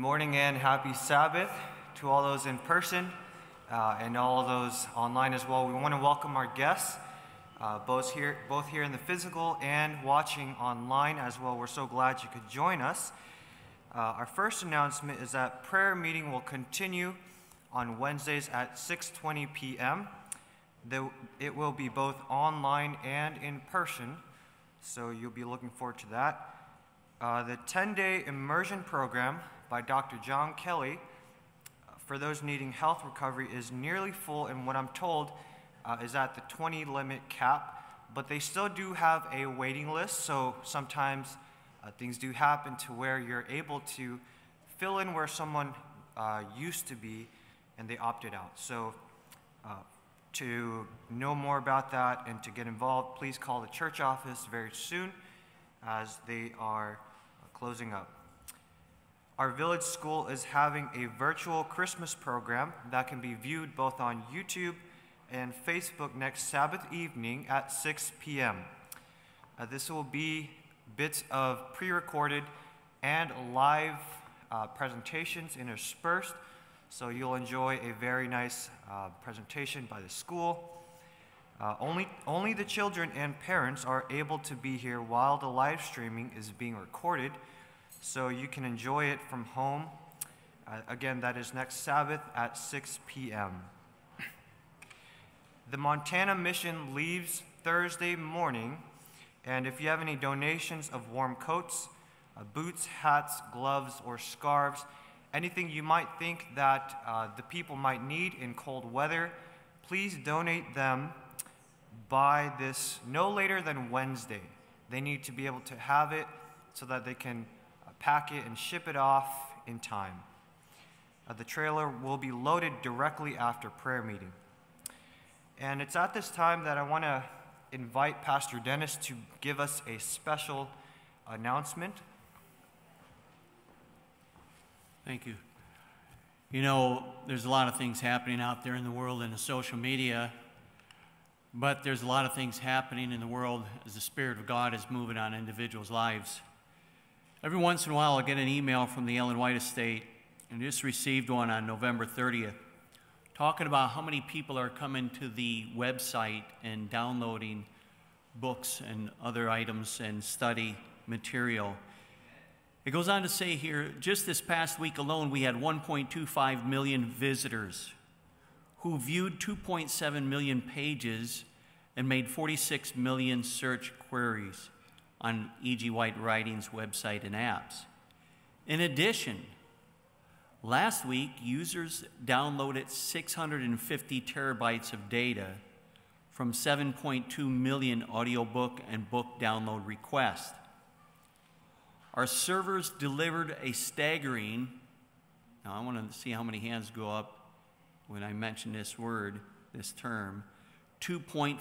morning and happy Sabbath to all those in person uh, and all those online as well. We want to welcome our guests, uh, both, here, both here in the physical and watching online as well. We're so glad you could join us. Uh, our first announcement is that prayer meeting will continue on Wednesdays at 6.20 p.m. It will be both online and in person, so you'll be looking forward to that. Uh, the 10-day immersion program by Dr. John Kelly uh, for those needing health recovery is nearly full, and what I'm told uh, is at the 20 limit cap, but they still do have a waiting list, so sometimes uh, things do happen to where you're able to fill in where someone uh, used to be and they opted out. So uh, to know more about that and to get involved, please call the church office very soon as they are closing up. Our village school is having a virtual Christmas program that can be viewed both on YouTube and Facebook next Sabbath evening at 6 p.m. Uh, this will be bits of pre recorded and live uh, presentations interspersed, so you'll enjoy a very nice uh, presentation by the school. Uh, only, only the children and parents are able to be here while the live streaming is being recorded so you can enjoy it from home. Uh, again, that is next Sabbath at 6 p.m. The Montana mission leaves Thursday morning, and if you have any donations of warm coats, uh, boots, hats, gloves, or scarves, anything you might think that uh, the people might need in cold weather, please donate them by this no later than Wednesday. They need to be able to have it so that they can pack it, and ship it off in time. Uh, the trailer will be loaded directly after prayer meeting. And it's at this time that I want to invite Pastor Dennis to give us a special announcement. Thank you. You know, there's a lot of things happening out there in the world in the social media, but there's a lot of things happening in the world as the Spirit of God is moving on individuals' lives. Every once in a while, I'll get an email from the Ellen White Estate, and just received one on November 30th, talking about how many people are coming to the website and downloading books and other items and study material. It goes on to say here, just this past week alone, we had 1.25 million visitors who viewed 2.7 million pages and made 46 million search queries on E.G. White Writings website and apps. In addition, last week, users downloaded 650 terabytes of data from 7.2 million audiobook and book download requests. Our servers delivered a staggering, now I want to see how many hands go up when I mention this word, this term, 2.5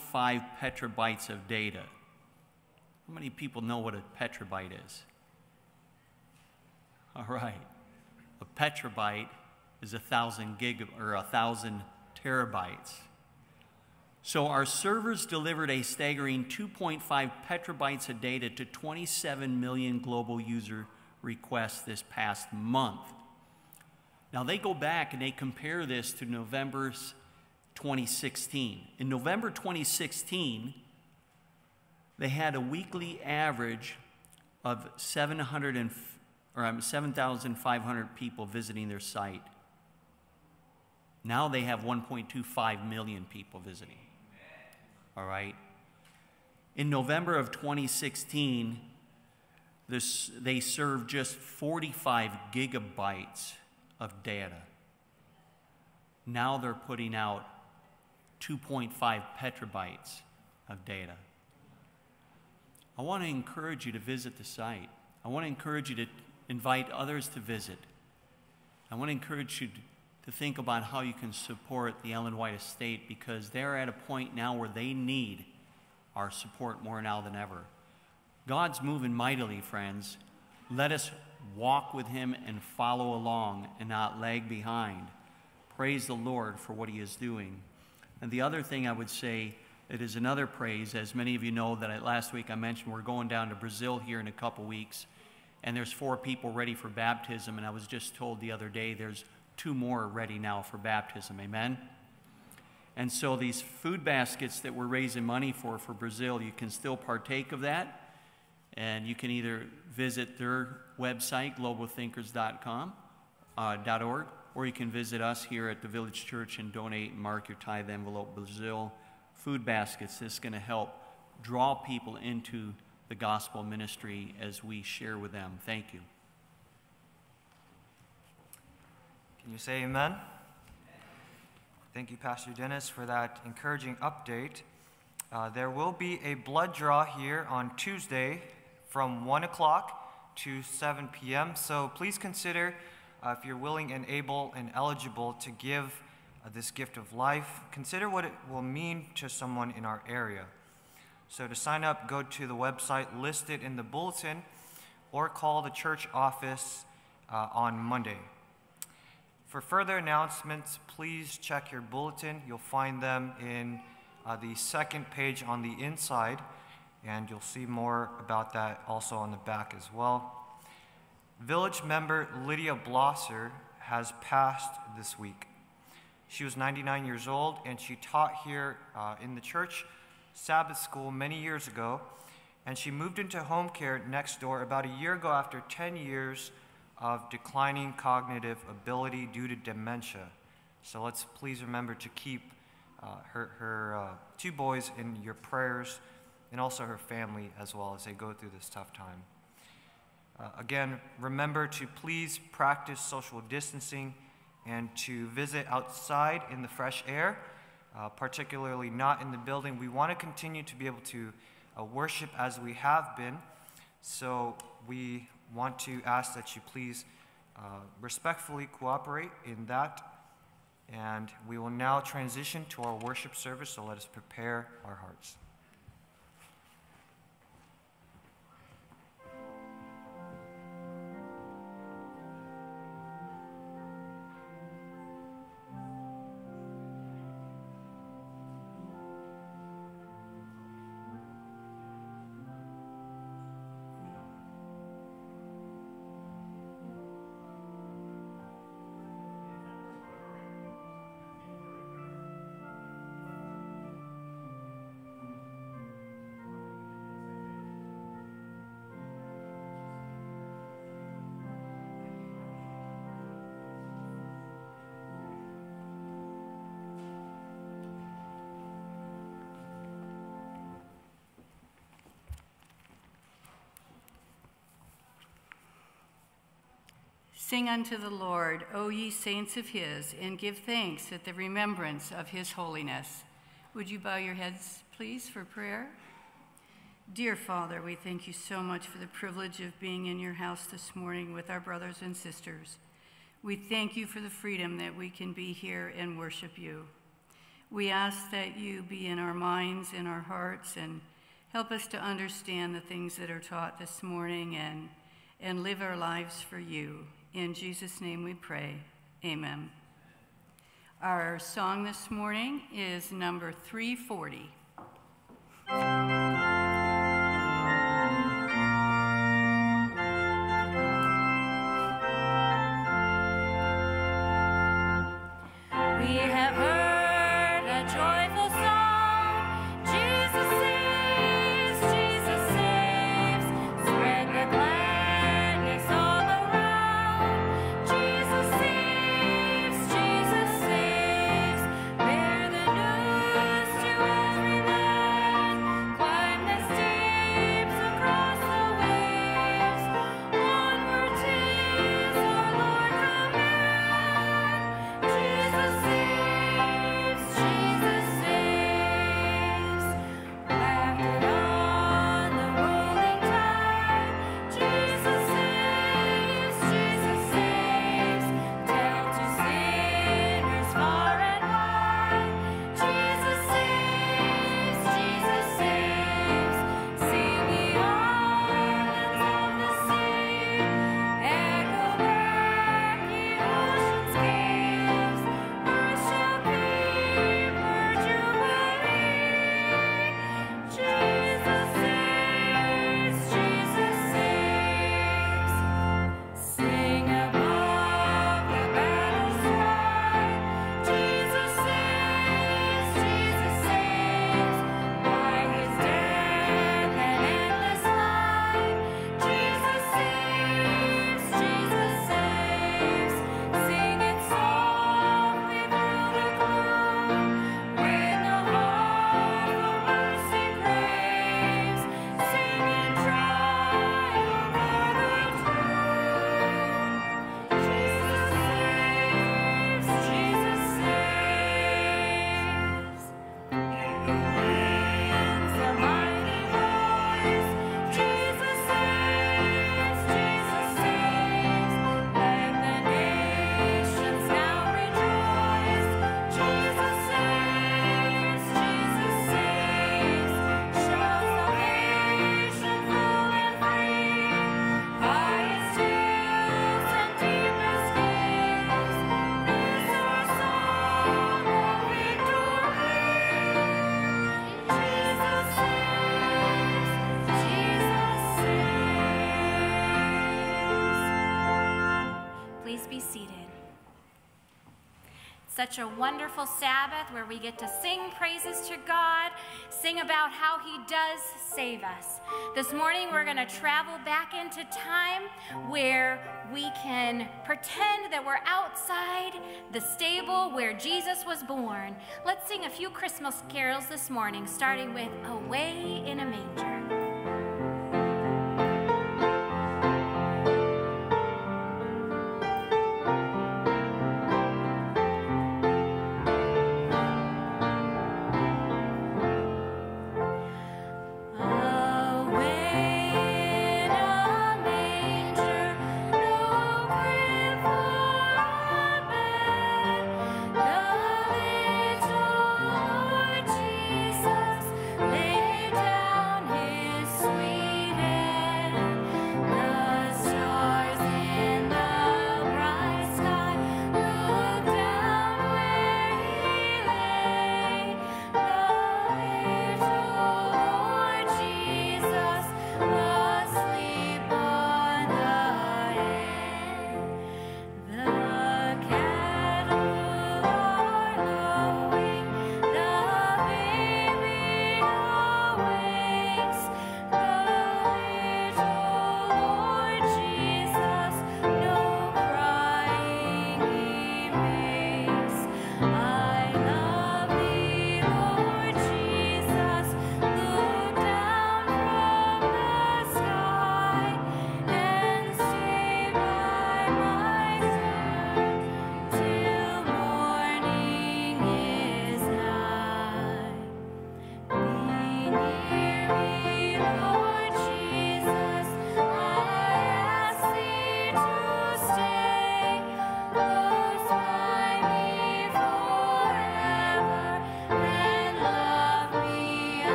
petabytes of data. How many people know what a petabyte is? All right. A petabyte is a thousand gig or a thousand terabytes. So our servers delivered a staggering 2.5 petabytes of data to 27 million global user requests this past month. Now they go back and they compare this to November 2016. In November 2016, they had a weekly average of 700 and, or um, 7,500 people visiting their site. Now they have 1.25 million people visiting. All right. In November of 2016, this, they served just 45 gigabytes of data. Now they're putting out 2.5 petabytes of data. I want to encourage you to visit the site. I want to encourage you to invite others to visit. I want to encourage you to think about how you can support the Ellen White Estate because they're at a point now where they need our support more now than ever. God's moving mightily, friends. Let us walk with Him and follow along and not lag behind. Praise the Lord for what He is doing. And the other thing I would say it is another praise, as many of you know, that last week I mentioned we're going down to Brazil here in a couple weeks. and there's four people ready for baptism. And I was just told the other day there's two more ready now for baptism. Amen? And so these food baskets that we're raising money for for Brazil, you can still partake of that. And you can either visit their website, globalthinkers.com, uh, .org, or you can visit us here at the Village Church and donate and mark your tithe envelope Brazil food baskets. This is going to help draw people into the gospel ministry as we share with them. Thank you. Can you say amen? Thank you, Pastor Dennis, for that encouraging update. Uh, there will be a blood draw here on Tuesday from 1 o'clock to 7 p.m. So please consider uh, if you're willing and able and eligible to give uh, this gift of life, consider what it will mean to someone in our area. So to sign up, go to the website listed in the bulletin or call the church office uh, on Monday. For further announcements, please check your bulletin. You'll find them in uh, the second page on the inside, and you'll see more about that also on the back as well. Village member Lydia Blosser has passed this week. She was 99 years old, and she taught here uh, in the church Sabbath school many years ago, and she moved into home care next door about a year ago after 10 years of declining cognitive ability due to dementia. So let's please remember to keep uh, her, her uh, two boys in your prayers and also her family as well as they go through this tough time. Uh, again, remember to please practice social distancing and to visit outside in the fresh air, uh, particularly not in the building. We want to continue to be able to uh, worship as we have been. So we want to ask that you please uh, respectfully cooperate in that. And we will now transition to our worship service, so let us prepare our hearts. Sing unto the Lord, O ye saints of his, and give thanks at the remembrance of his holiness. Would you bow your heads, please, for prayer? Dear Father, we thank you so much for the privilege of being in your house this morning with our brothers and sisters. We thank you for the freedom that we can be here and worship you. We ask that you be in our minds, in our hearts, and help us to understand the things that are taught this morning and, and live our lives for you. In Jesus' name we pray. Amen. Our song this morning is number 340. Such a wonderful Sabbath where we get to sing praises to God, sing about how He does save us. This morning, we're going to travel back into time where we can pretend that we're outside the stable where Jesus was born. Let's sing a few Christmas carols this morning, starting with Away in a Manger.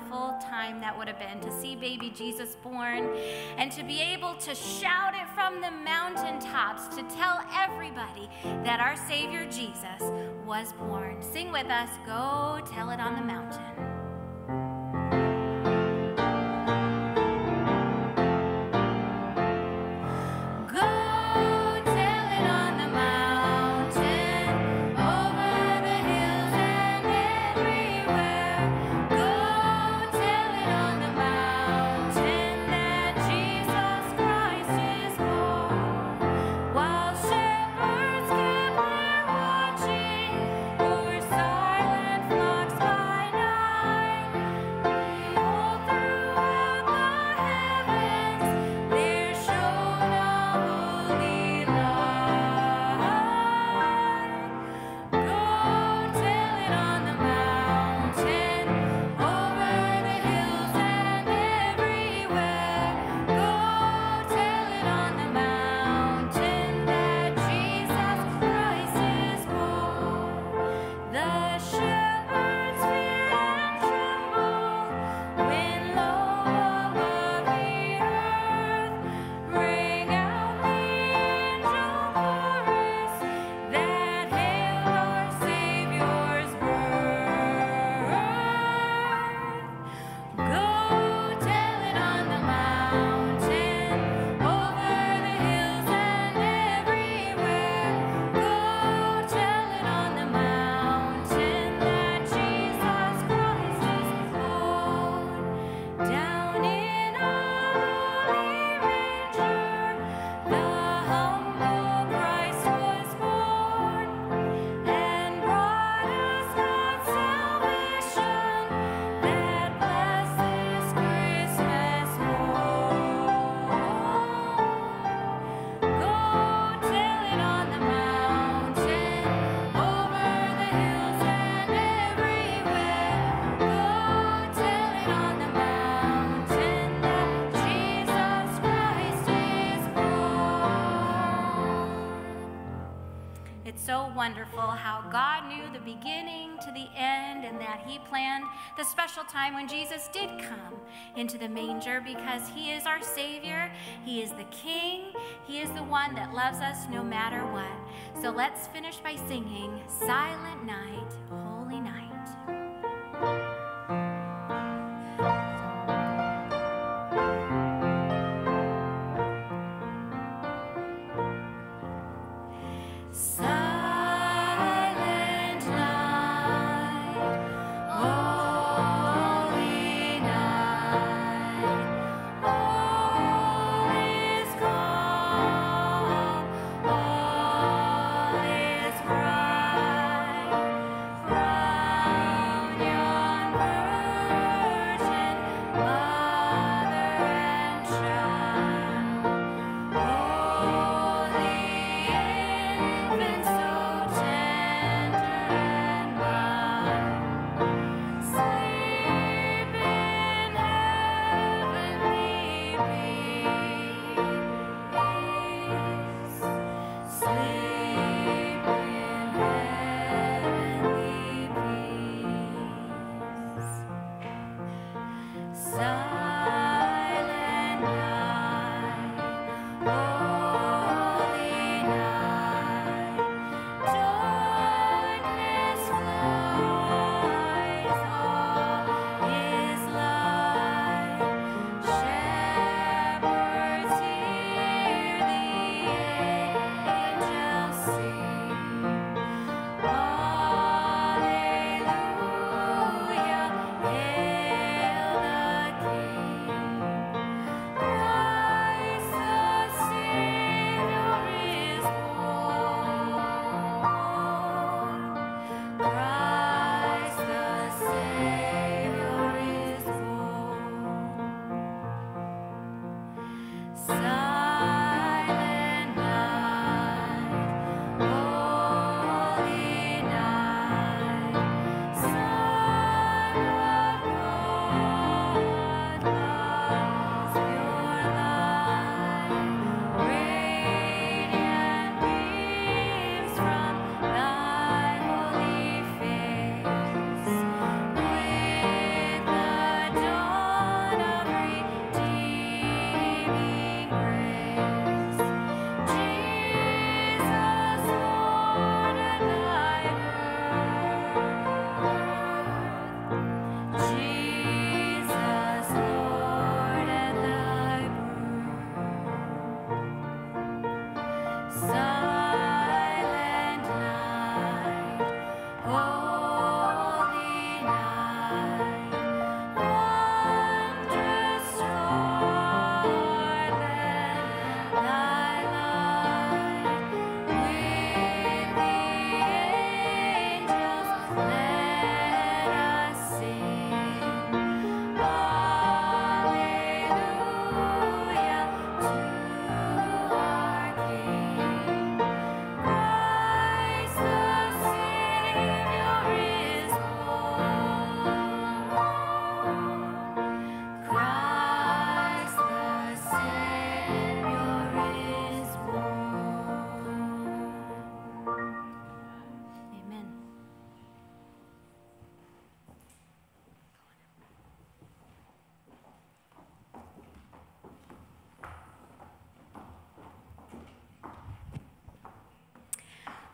Wonderful time that would have been to see baby Jesus born and to be able to shout it from the mountaintops to tell everybody that our Savior Jesus was born. Sing with us, Go Tell It on the Mountain. So wonderful how God knew the beginning to the end and that He planned the special time when Jesus did come into the manger because He is our Savior, He is the King, He is the one that loves us no matter what. So let's finish by singing Silent Night,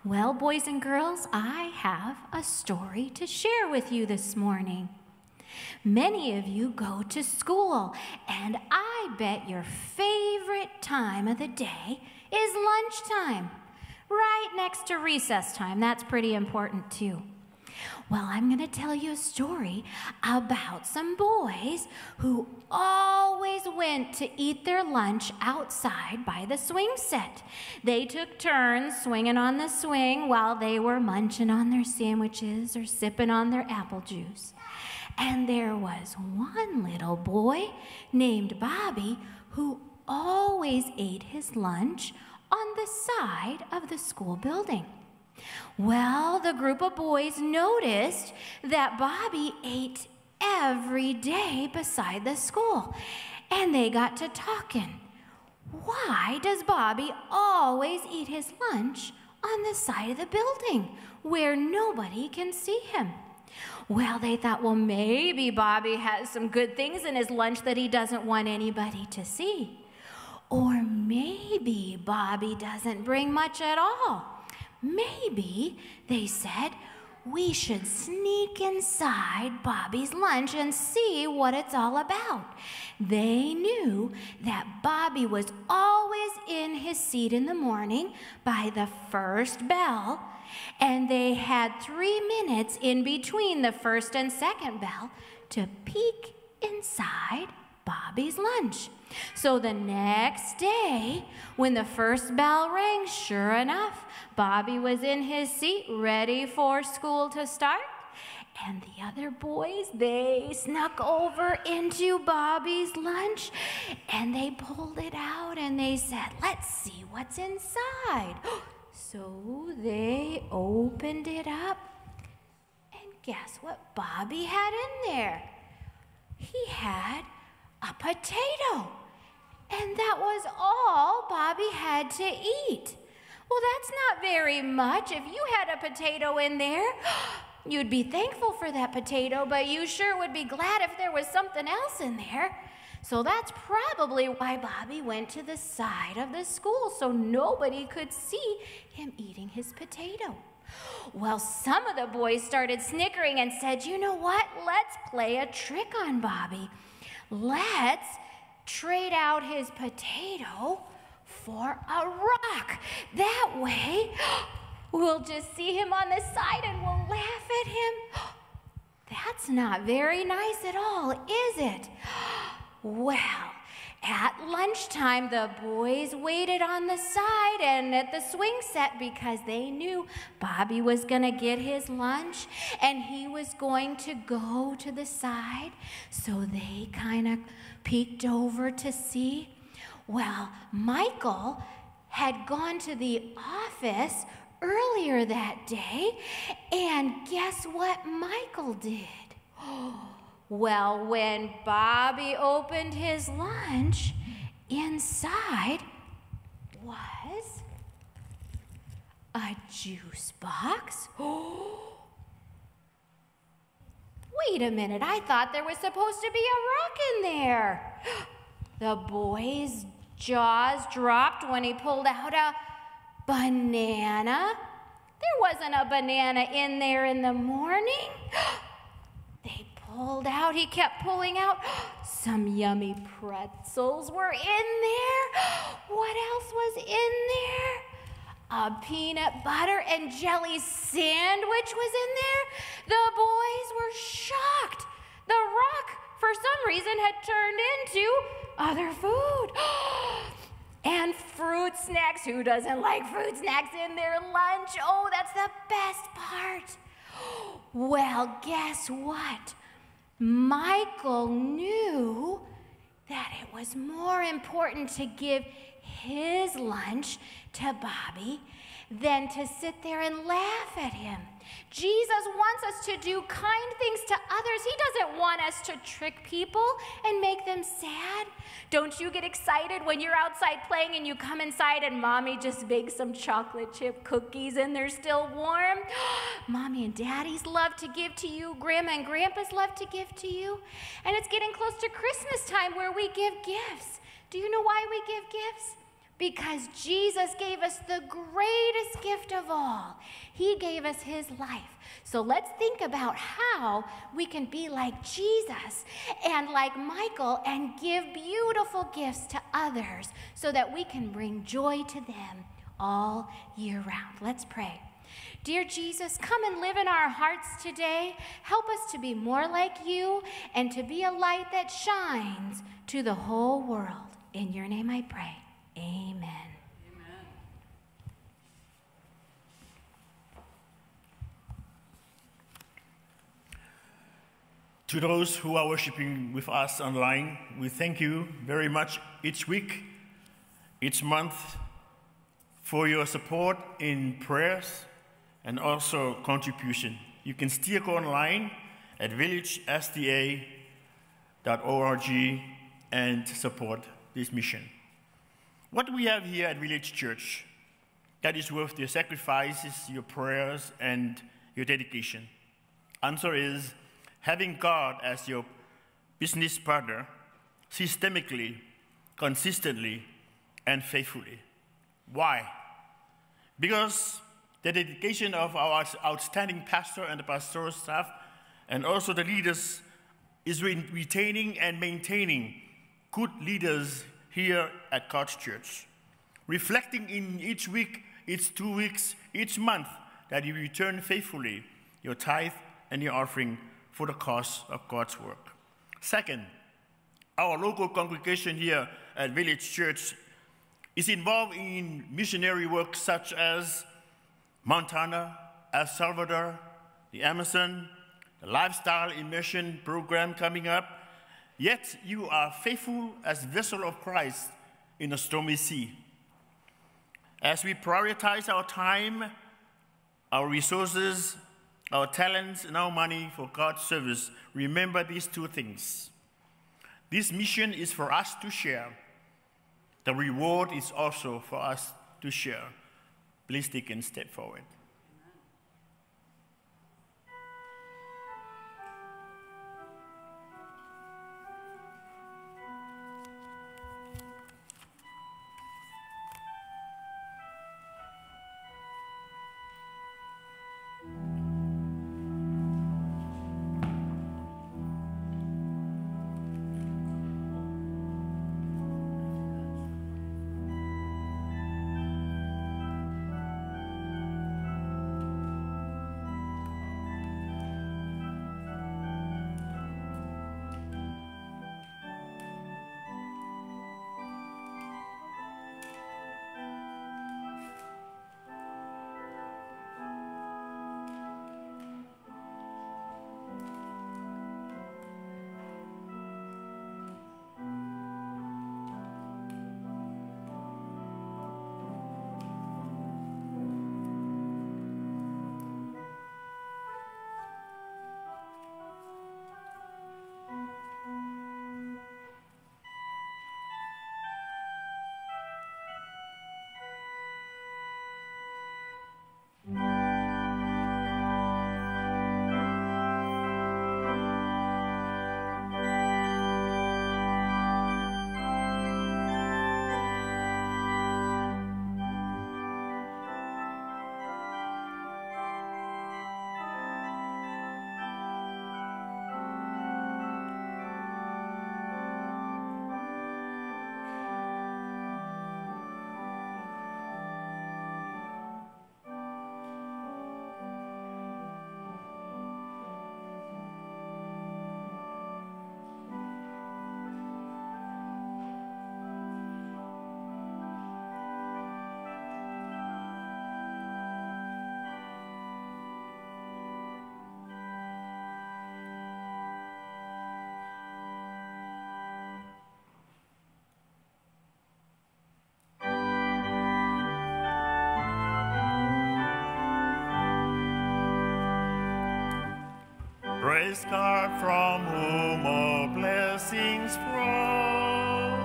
Well, boys and girls, I have a story to share with you this morning. Many of you go to school, and I bet your favorite time of the day is lunchtime, right next to recess time. That's pretty important, too. Well, I'm going to tell you a story about some boys who always went to eat their lunch outside by the swing set. They took turns swinging on the swing while they were munching on their sandwiches or sipping on their apple juice. And there was one little boy named Bobby who always ate his lunch on the side of the school building. Well, the group of boys noticed that Bobby ate every day beside the school, and they got to talking. Why does Bobby always eat his lunch on the side of the building where nobody can see him. Well, they thought, well, maybe Bobby has some good things in his lunch that he doesn't want anybody to see. Or maybe Bobby doesn't bring much at all. Maybe, they said, we should sneak inside Bobby's lunch and see what it's all about. They knew that Bobby was always in his seat in the morning by the first bell, and they had three minutes in between the first and second bell to peek inside Bobby's lunch. So the next day, when the first bell rang, sure enough, Bobby was in his seat ready for school to start. And the other boys, they snuck over into Bobby's lunch and they pulled it out and they said, Let's see what's inside. So they opened it up. And guess what Bobby had in there? He had a potato. And that was all Bobby had to eat. Well, that's not very much. If you had a potato in there, you'd be thankful for that potato, but you sure would be glad if there was something else in there. So that's probably why Bobby went to the side of the school so nobody could see him eating his potato. Well, some of the boys started snickering and said, You know what? Let's play a trick on Bobby. Let's trade out his potato for a rock. That way, we'll just see him on the side and we'll laugh at him. That's not very nice at all, is it? Well, at lunchtime, the boys waited on the side and at the swing set because they knew Bobby was going to get his lunch and he was going to go to the side. So they kind of peeked over to see. Well, Michael had gone to the office earlier that day, and guess what Michael did? Oh, Well, when Bobby opened his lunch, inside was a juice box. Wait a minute, I thought there was supposed to be a rock in there. The boy's jaws dropped when he pulled out a banana. There wasn't a banana in there in the morning. Pulled out, he kept pulling out. Some yummy pretzels were in there. What else was in there? A peanut butter and jelly sandwich was in there. The boys were shocked. The rock, for some reason, had turned into other food. and fruit snacks. Who doesn't like fruit snacks in their lunch? Oh, that's the best part. Well, guess what? Michael knew that it was more important to give his lunch to Bobby than to sit there and laugh at him. Jesus wants us to do kind things to others. He doesn't want us to trick people and make them sad. Don't you get excited when you're outside playing and you come inside and mommy just baked some chocolate chip cookies and they're still warm? mommy and daddy's love to give to you, grandma and grandpa's love to give to you. And it's getting close to Christmas time where we give gifts. Do you know why we give gifts? Because Jesus gave us the greatest gift of all. He gave us his life. So let's think about how we can be like Jesus and like Michael and give beautiful gifts to others so that we can bring joy to them all year round. Let's pray. Dear Jesus, come and live in our hearts today. Help us to be more like you and to be a light that shines to the whole world. In your name I pray. Amen. To those who are worshiping with us online, we thank you very much each week, each month, for your support in prayers and also contribution. You can still go online at villagesda.org and support this mission. What we have here at Village Church that is worth your sacrifices, your prayers, and your dedication? Answer is having God as your business partner systemically, consistently, and faithfully. Why? Because the dedication of our outstanding pastor and the pastoral staff, and also the leaders, is retaining and maintaining good leaders here at God's Church, reflecting in each week, each two weeks, each month that you return faithfully your tithe and your offering for the cause of God's work. Second, our local congregation here at Village Church is involved in missionary work such as Montana, El Salvador, the Amazon, the lifestyle immersion program coming up. Yet you are faithful as vessel of Christ in a stormy sea. As we prioritize our time, our resources, our talents, and our money for God's service, remember these two things. This mission is for us to share. The reward is also for us to share. Please take a step forward. Praise God from whom all blessings flow.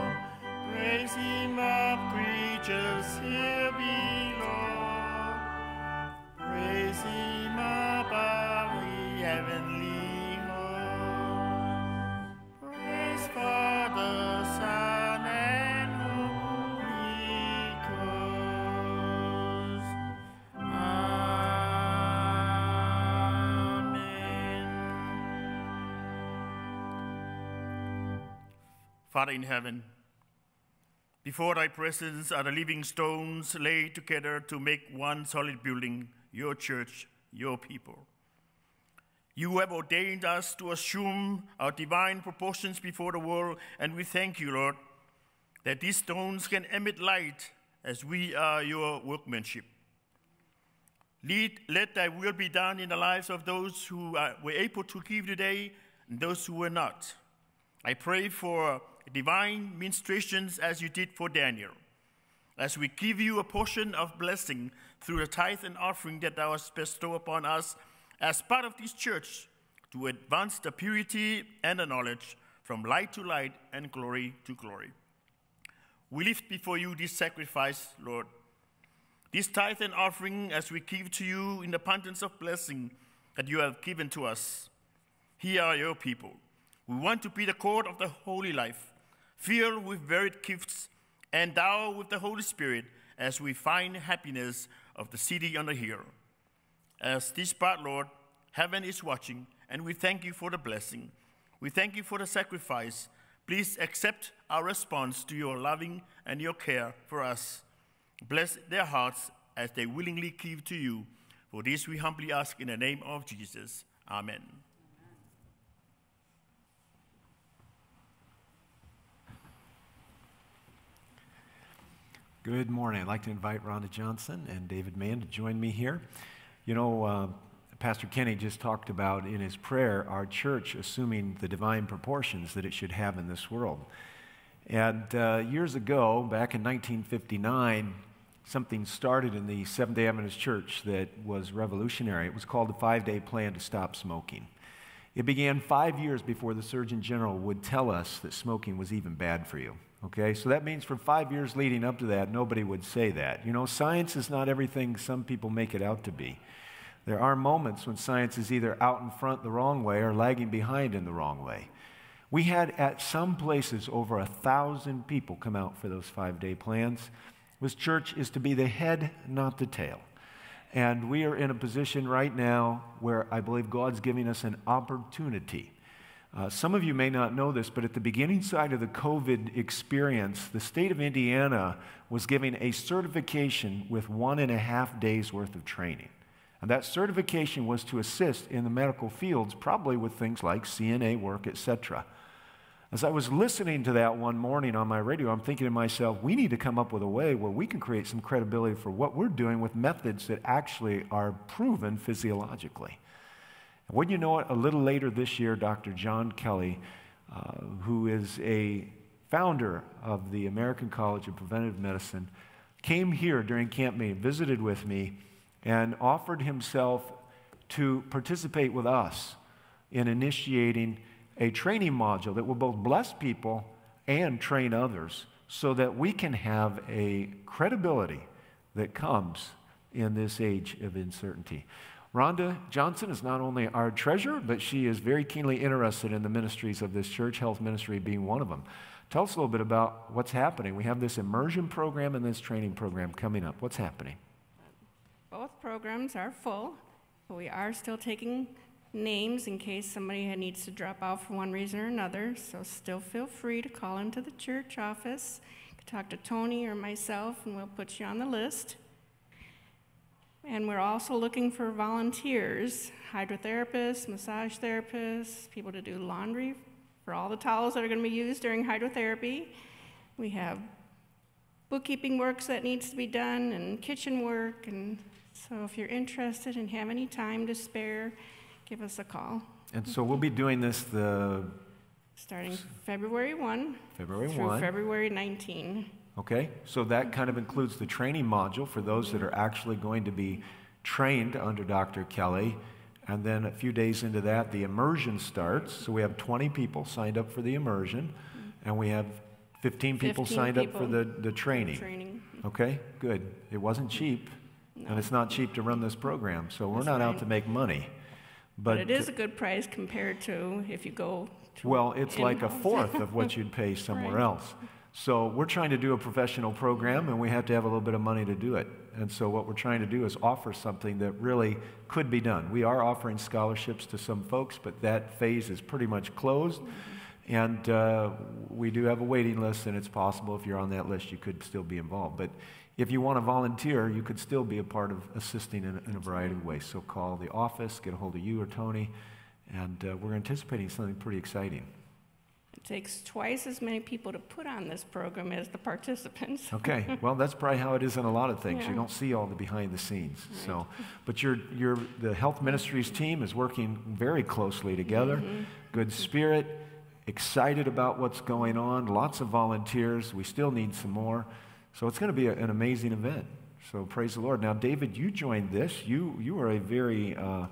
Praise Him of creatures here Father in heaven, before thy presence are the living stones laid together to make one solid building, your church, your people. You have ordained us to assume our divine proportions before the world, and we thank you, Lord, that these stones can emit light as we are your workmanship. Lead, let thy will be done in the lives of those who are, were able to give today and those who were not. I pray for divine ministrations as you did for Daniel, as we give you a portion of blessing through the tithe and offering that thou hast bestowed upon us as part of this church to advance the purity and the knowledge from light to light and glory to glory. We lift before you this sacrifice, Lord, This tithe and offering as we give to you in the abundance of blessing that you have given to us. Here are your people. We want to be the court of the holy life, filled with varied gifts, endowed with the Holy Spirit as we find happiness of the city on the hill. As this part, Lord, heaven is watching, and we thank you for the blessing. We thank you for the sacrifice. Please accept our response to your loving and your care for us. Bless their hearts as they willingly give to you. For this we humbly ask in the name of Jesus. Amen. Good morning. I'd like to invite Rhonda Johnson and David Mann to join me here. You know, uh, Pastor Kenny just talked about in his prayer our church assuming the divine proportions that it should have in this world. And uh, years ago, back in 1959, something started in the Seventh day Adventist Church that was revolutionary. It was called the Five Day Plan to Stop Smoking. It began five years before the Surgeon General would tell us that smoking was even bad for you. Okay, so that means for five years leading up to that, nobody would say that. You know, science is not everything some people make it out to be. There are moments when science is either out in front the wrong way or lagging behind in the wrong way. We had at some places over a thousand people come out for those five day plans. This church is to be the head, not the tail. And we are in a position right now where I believe God's giving us an opportunity uh, some of you may not know this, but at the beginning side of the COVID experience, the state of Indiana was giving a certification with one and a half days worth of training. And that certification was to assist in the medical fields, probably with things like CNA work, etc. As I was listening to that one morning on my radio, I'm thinking to myself, we need to come up with a way where we can create some credibility for what we're doing with methods that actually are proven physiologically. Wouldn't you know it, a little later this year, Dr. John Kelly, uh, who is a founder of the American College of Preventive Medicine, came here during camp meeting, visited with me, and offered himself to participate with us in initiating a training module that will both bless people and train others so that we can have a credibility that comes in this age of uncertainty. Rhonda Johnson is not only our treasurer, but she is very keenly interested in the ministries of this church, health ministry being one of them. Tell us a little bit about what's happening. We have this immersion program and this training program coming up. What's happening? Both programs are full, but we are still taking names in case somebody needs to drop out for one reason or another. So still feel free to call into the church office, talk to Tony or myself, and we'll put you on the list. And we're also looking for volunteers, hydrotherapists, massage therapists, people to do laundry for all the towels that are going to be used during hydrotherapy. We have bookkeeping works that needs to be done and kitchen work. And so if you're interested and have any time to spare, give us a call. And so we'll be doing this the starting February 1 February through 1 February 19. Okay, so that kind of includes the training module for those that are actually going to be trained under Dr. Kelly. And then a few days into that, the immersion starts. So we have 20 people signed up for the immersion, and we have 15 people 15 signed people up for the, the training. Training. Okay, good. It wasn't cheap, and it's not cheap to run this program, so we're That's not out to make money. But it is a good price compared to if you go to. Well, it's like a fourth of what you'd pay somewhere Right. else. So we're trying to do a professional program, and we have to have a little bit of money to do it. And so what we're trying to do is offer something that really could be done. We are offering scholarships to some folks, but that phase is pretty much closed. And uh, we do have a waiting list, and it's possible if you're on that list, you could still be involved. But if you want to volunteer, you could still be a part of assisting in, in a variety of ways. So call the office, get a hold of you or Tony, and uh, we're anticipating something pretty exciting. It takes twice as many people to put on this program as the participants. Okay, well, that's probably how it is in a lot of things. You don't see all the behind the scenes. So, but your your the health ministries team is working very closely together. Mm-hmm. Good spirit, excited about what's going on. Lots of volunteers. We still need some more. So it's going to be a- an amazing event. So praise the Lord. Now, David, you joined this. You you are a very uh,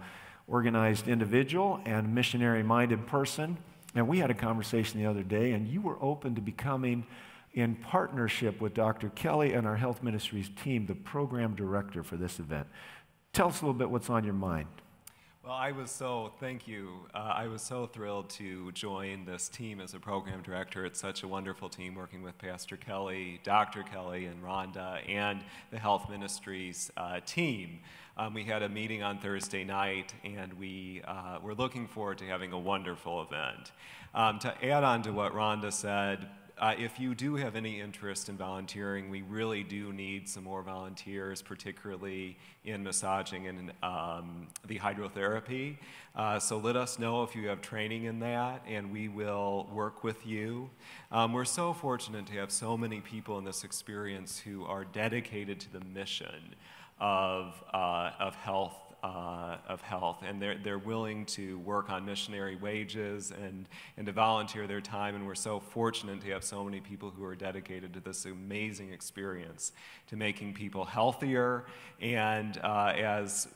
organized individual and missionary-minded person. And we had a conversation the other day, and you were open to becoming in partnership with Dr. Kelly and our health ministries team, the program director for this event. Tell us a little bit what's on your mind. Well, I was so, thank you. Uh, I was so thrilled to join this team as a program director. It's such a wonderful team working with Pastor Kelly, Dr. Kelly, and Rhonda, and the Health Ministries uh, team. Um, we had a meeting on Thursday night, and we uh, were looking forward to having a wonderful event. Um, to add on to what Rhonda said, uh, if you do have any interest in volunteering, we really do need some more volunteers, particularly in massaging and um, the hydrotherapy. Uh, so let us know if you have training in that, and we will work with you. Um, we're so fortunate to have so many people in this experience who are dedicated to the mission of, uh, of health uh, of health, and they're, they're willing to work on missionary wages and, and to volunteer their time. And we're so fortunate to have so many people who are dedicated to this amazing experience, to making people healthier. And uh, as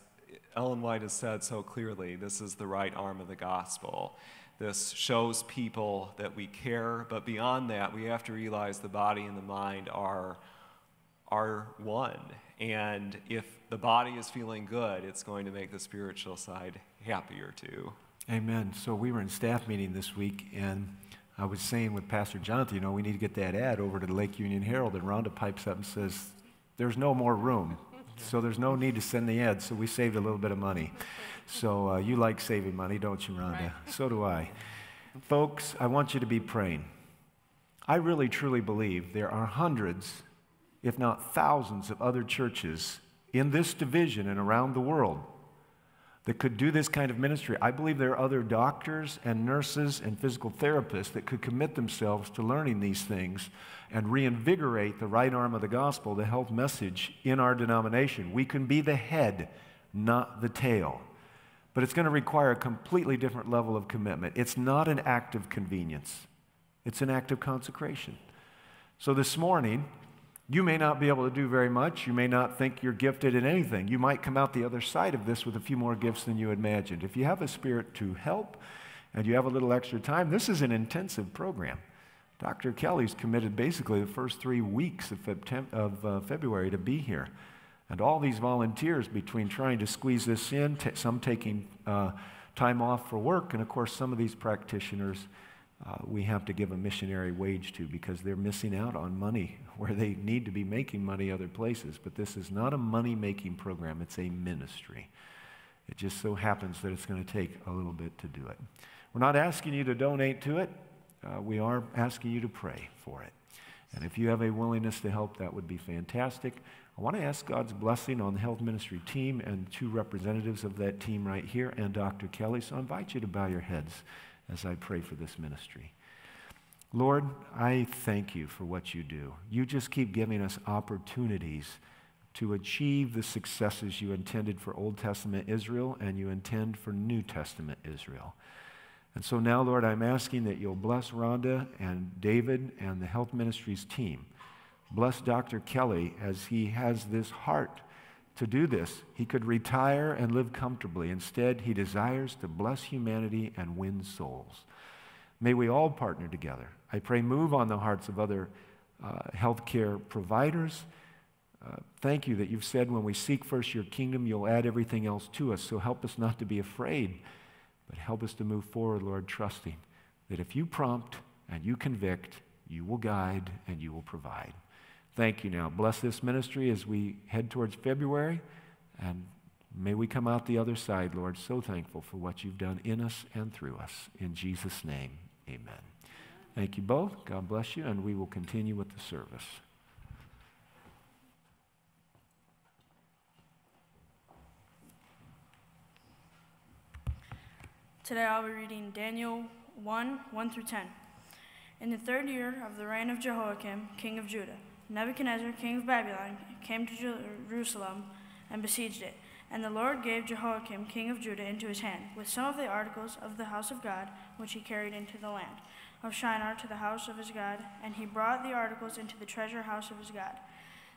Ellen White has said so clearly, this is the right arm of the gospel. This shows people that we care, but beyond that, we have to realize the body and the mind are, are one. And if the body is feeling good, it's going to make the spiritual side happier too. Amen. So we were in staff meeting this week, and I was saying with Pastor Jonathan, you know, we need to get that ad over to the Lake Union Herald. And Rhonda pipes up and says, There's no more room. So there's no need to send the ad. So we saved a little bit of money. So uh, you like saving money, don't you, Rhonda? Right. So do I. Folks, I want you to be praying. I really truly believe there are hundreds if not thousands, of other churches in this division and around the world that could do this kind of ministry. I believe there are other doctors and nurses and physical therapists that could commit themselves to learning these things and reinvigorate the right arm of the gospel, the health message in our denomination. We can be the head, not the tail. But it's going to require a completely different level of commitment. It's not an act of convenience, it's an act of consecration. So this morning, you may not be able to do very much. You may not think you're gifted in anything. You might come out the other side of this with a few more gifts than you imagined. If you have a spirit to help and you have a little extra time, this is an intensive program. Dr. Kelly's committed basically the first three weeks of, of uh, February to be here. And all these volunteers, between trying to squeeze this in, t- some taking uh, time off for work, and of course, some of these practitioners uh, we have to give a missionary wage to because they're missing out on money where they need to be making money other places. But this is not a money making program, it's a ministry. It just so happens that it's going to take a little bit to do it. We're not asking you to donate to it, uh, we are asking you to pray for it. And if you have a willingness to help, that would be fantastic. I want to ask God's blessing on the health ministry team and two representatives of that team right here and Dr. Kelly. So I invite you to bow your heads as I pray for this ministry. Lord, I thank you for what you do. You just keep giving us opportunities to achieve the successes you intended for Old Testament Israel and you intend for New Testament Israel. And so now, Lord, I'm asking that you'll bless Rhonda and David and the health ministries team. Bless Dr. Kelly as he has this heart to do this. He could retire and live comfortably. Instead, he desires to bless humanity and win souls. May we all partner together. I pray, move on the hearts of other uh, healthcare providers. Uh, thank you that you've said when we seek first your kingdom, you'll add everything else to us. So help us not to be afraid, but help us to move forward, Lord, trusting that if you prompt and you convict, you will guide and you will provide. Thank you now. Bless this ministry as we head towards February, and may we come out the other side, Lord, so thankful for what you've done in us and through us. In Jesus' name, amen. Thank you both. God bless you, and we will continue with the service. Today I'll be reading Daniel 1 1 through 10. In the third year of the reign of Jehoiakim, king of Judah, Nebuchadnezzar, king of Babylon, came to Jerusalem and besieged it. And the Lord gave Jehoiakim, king of Judah, into his hand, with some of the articles of the house of God, which he carried into the land of Shinar to the house of his God, and he brought the articles into the treasure house of his God.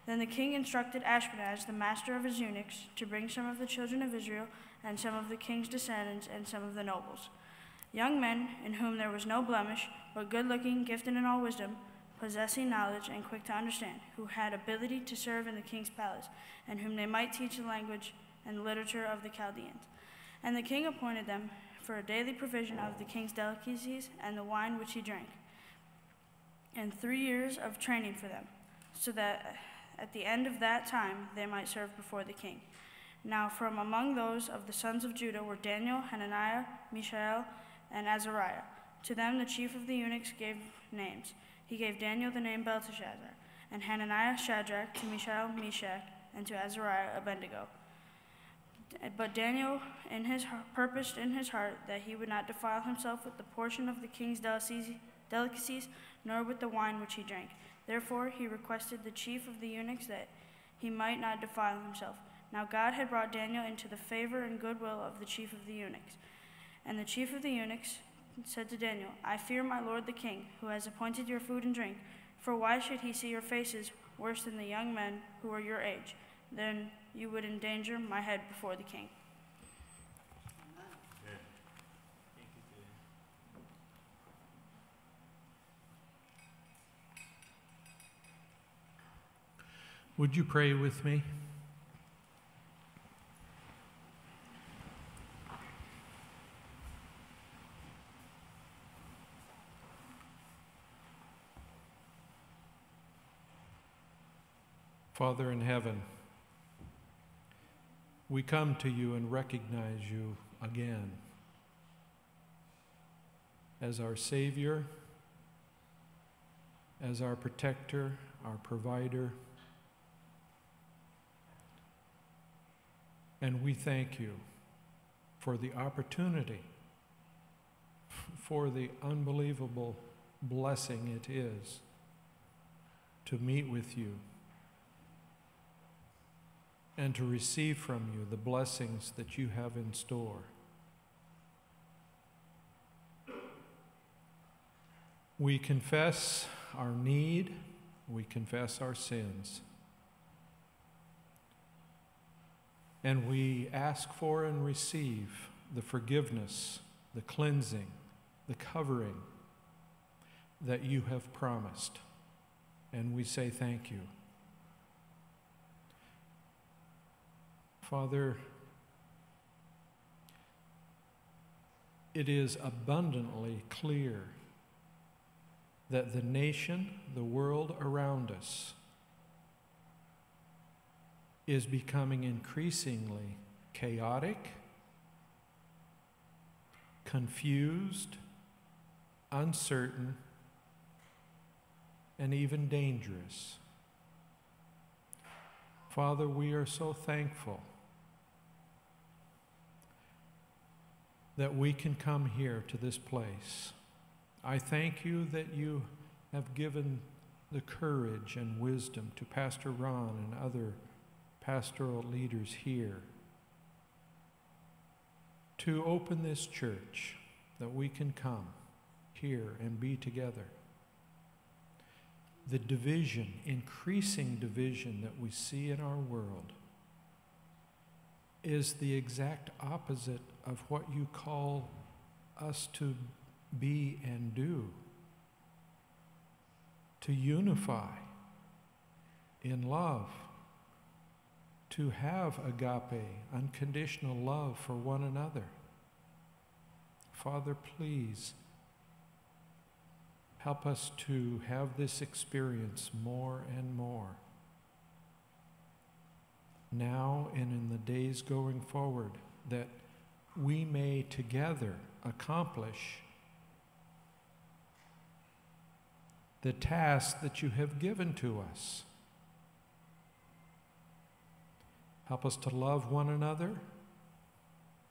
Then the king instructed Ashpenaz, the master of his eunuchs, to bring some of the children of Israel, and some of the king's descendants, and some of the nobles. Young men, in whom there was no blemish, but good looking, gifted in all wisdom, possessing knowledge and quick to understand, who had ability to serve in the king's palace, and whom they might teach the language and literature of the Chaldeans. And the king appointed them for a daily provision of the king's delicacies and the wine which he drank, and three years of training for them, so that at the end of that time they might serve before the king. Now, from among those of the sons of Judah were Daniel, Hananiah, Mishael, and Azariah. To them the chief of the eunuchs gave names. He gave Daniel the name Belteshazzar, and Hananiah Shadrach, to Mishael Meshach, and to Azariah Abednego. But Daniel in his purposed in his heart that he would not defile himself with the portion of the king's delicacies, nor with the wine which he drank. Therefore he requested the chief of the eunuchs that he might not defile himself. Now God had brought Daniel into the favor and goodwill of the chief of the eunuchs. And the chief of the eunuchs said to Daniel, I fear my lord the king, who has appointed your food and drink. For why should he see your faces worse than the young men who are your age? Then you would endanger my head before the king. Would you pray with me? Father in heaven, we come to you and recognize you again as our Savior, as our protector, our provider. And we thank you for the opportunity, for the unbelievable blessing it is to meet with you and to receive from you the blessings that you have in store. We confess our need, we confess our sins, and we ask for and receive the forgiveness, the cleansing, the covering that you have promised. And we say thank you. Father, it is abundantly clear that the nation, the world around us, is becoming increasingly chaotic, confused, uncertain, and even dangerous. Father, we are so thankful that we can come here to this place. I thank you that you have given the courage and wisdom to Pastor Ron and other pastoral leaders here to open this church that we can come here and be together. The division, increasing division that we see in our world, is the exact opposite of what you call us to be and do. To unify in love, to have agape, unconditional love for one another. Father, please help us to have this experience more and more. Now and in the days going forward, that we may together accomplish the task that you have given to us. Help us to love one another.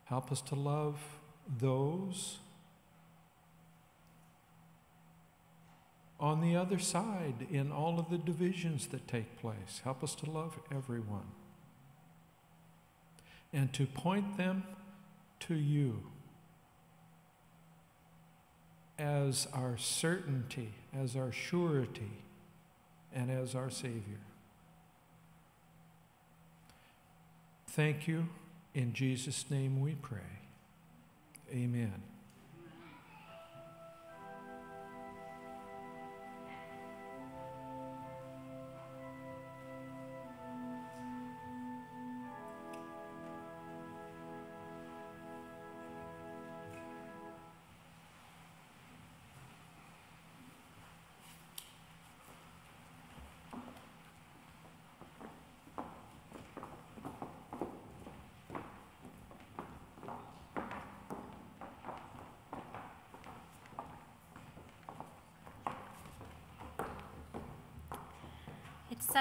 Help us to love those on the other side in all of the divisions that take place. Help us to love everyone and to point them to you as our certainty, as our surety, and as our Savior. Thank you. In Jesus' name we pray. Amen.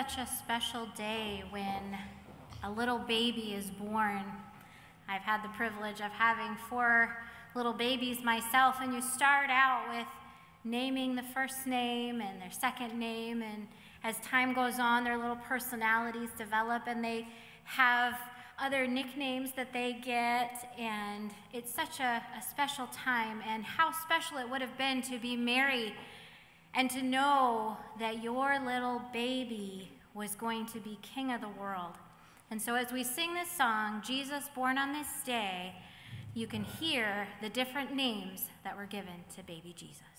Such a special day when a little baby is born. I've had the privilege of having four little babies myself, and you start out with naming the first name and their second name, and as time goes on, their little personalities develop, and they have other nicknames that they get, and it's such a, a special time. And how special it would have been to be Mary and to know that your little baby was going to be king of the world. And so, as we sing this song, Jesus Born on This Day, you can hear the different names that were given to baby Jesus.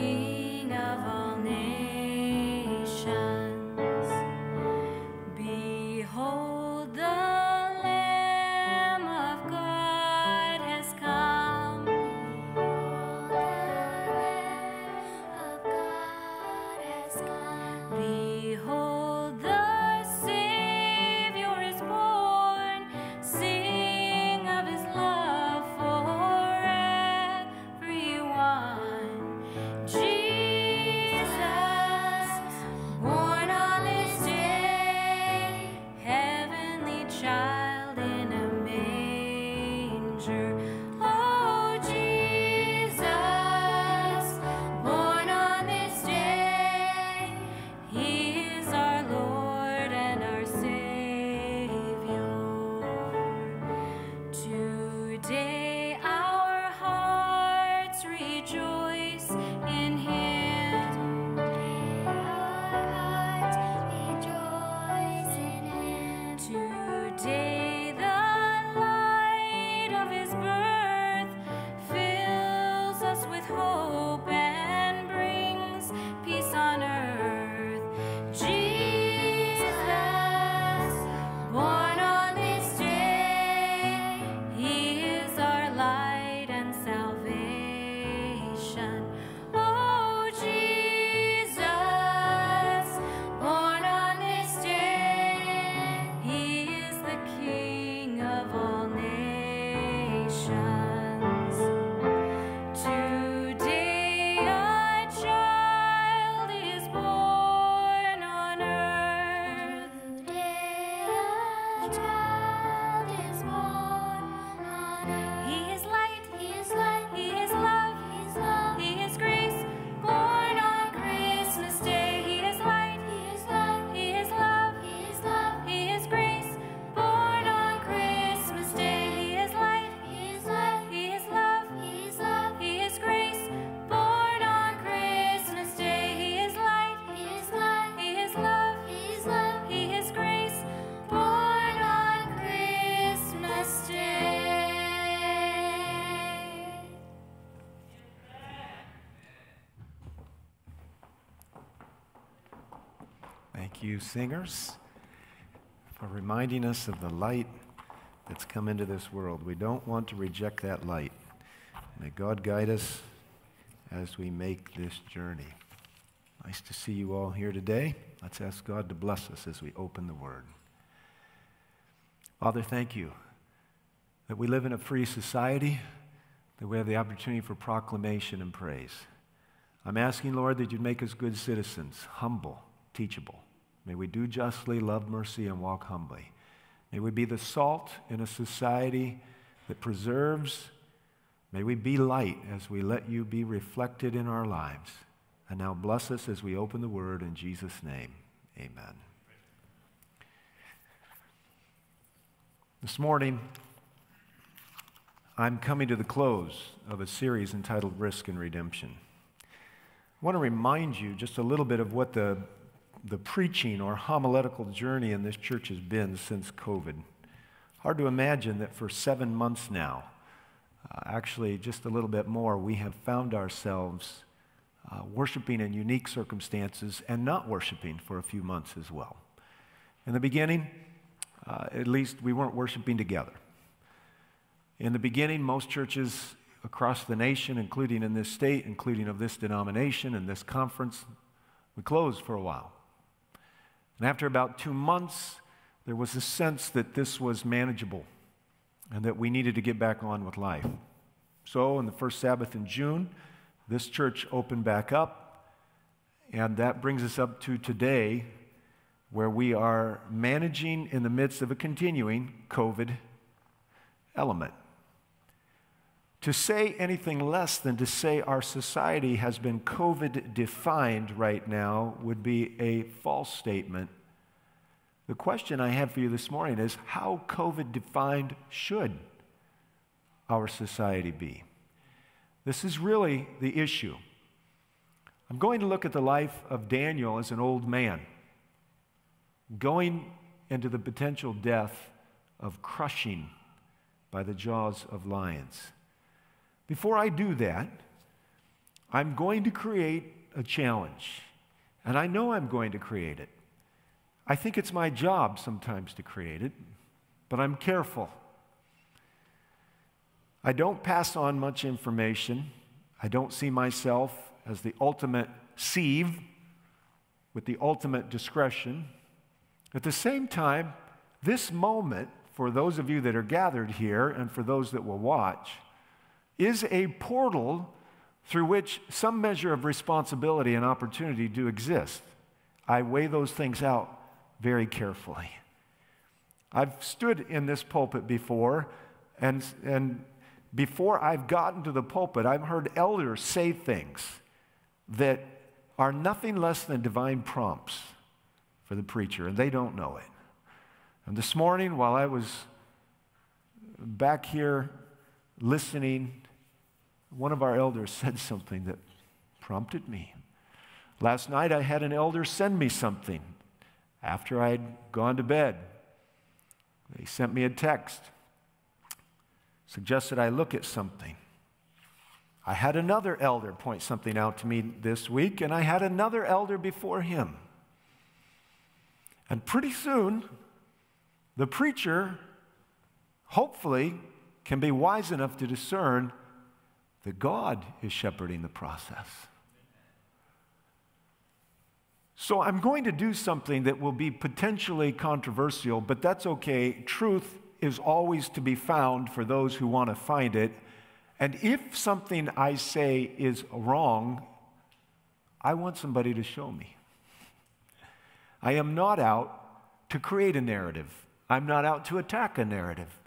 You, singers, for reminding us of the light that's come into this world. We don't want to reject that light. May God guide us as we make this journey. Nice to see you all here today. Let's ask God to bless us as we open the Word. Father, thank you that we live in a free society, that we have the opportunity for proclamation and praise. I'm asking, Lord, that you'd make us good citizens, humble, teachable. May we do justly, love mercy, and walk humbly. May we be the salt in a society that preserves. May we be light as we let you be reflected in our lives. And now bless us as we open the word in Jesus' name. Amen. This morning, I'm coming to the close of a series entitled Risk and Redemption. I want to remind you just a little bit of what the, the preaching or homiletical journey in this church has been since COVID. Hard to imagine that for seven months now, uh, actually just a little bit more, we have found ourselves uh, worshiping in unique circumstances and not worshiping for a few months as well. In the beginning, uh, at least we weren't worshiping together. In the beginning, most churches across the nation, including in this state, including of this denomination and this conference, we closed for a while. And after about two months, there was a sense that this was manageable and that we needed to get back on with life. So, on the first Sabbath in June, this church opened back up, and that brings us up to today, where we are managing in the midst of a continuing COVID element. To say anything less than to say our society has been COVID defined right now would be a false statement. The question I have for you this morning is how COVID defined should our society be? This is really the issue. I'm going to look at the life of Daniel as an old man, going into the potential death of crushing by the jaws of lions. Before I do that, I'm going to create a challenge. And I know I'm going to create it. I think it's my job sometimes to create it, but I'm careful. I don't pass on much information. I don't see myself as the ultimate sieve with the ultimate discretion. At the same time, this moment, for those of you that are gathered here and for those that will watch, is a portal through which some measure of responsibility and opportunity do exist. I weigh those things out very carefully. I've stood in this pulpit before, and, and before I've gotten to the pulpit, I've heard elders say things that are nothing less than divine prompts for the preacher, and they don't know it. And this morning, while I was back here listening one of our elders said something that prompted me. Last night, I had an elder send me something after I'd gone to bed. They sent me a text, suggested I look at something. I had another elder point something out to me this week, and I had another elder before him. And pretty soon, the preacher, hopefully, can be wise enough to discern that God is shepherding the process. So I'm going to do something that will be potentially controversial, but that's okay. Truth is always to be found for those who want to find it. And if something I say is wrong, I want somebody to show me. I am not out to create a narrative. I'm not out to attack a narrative.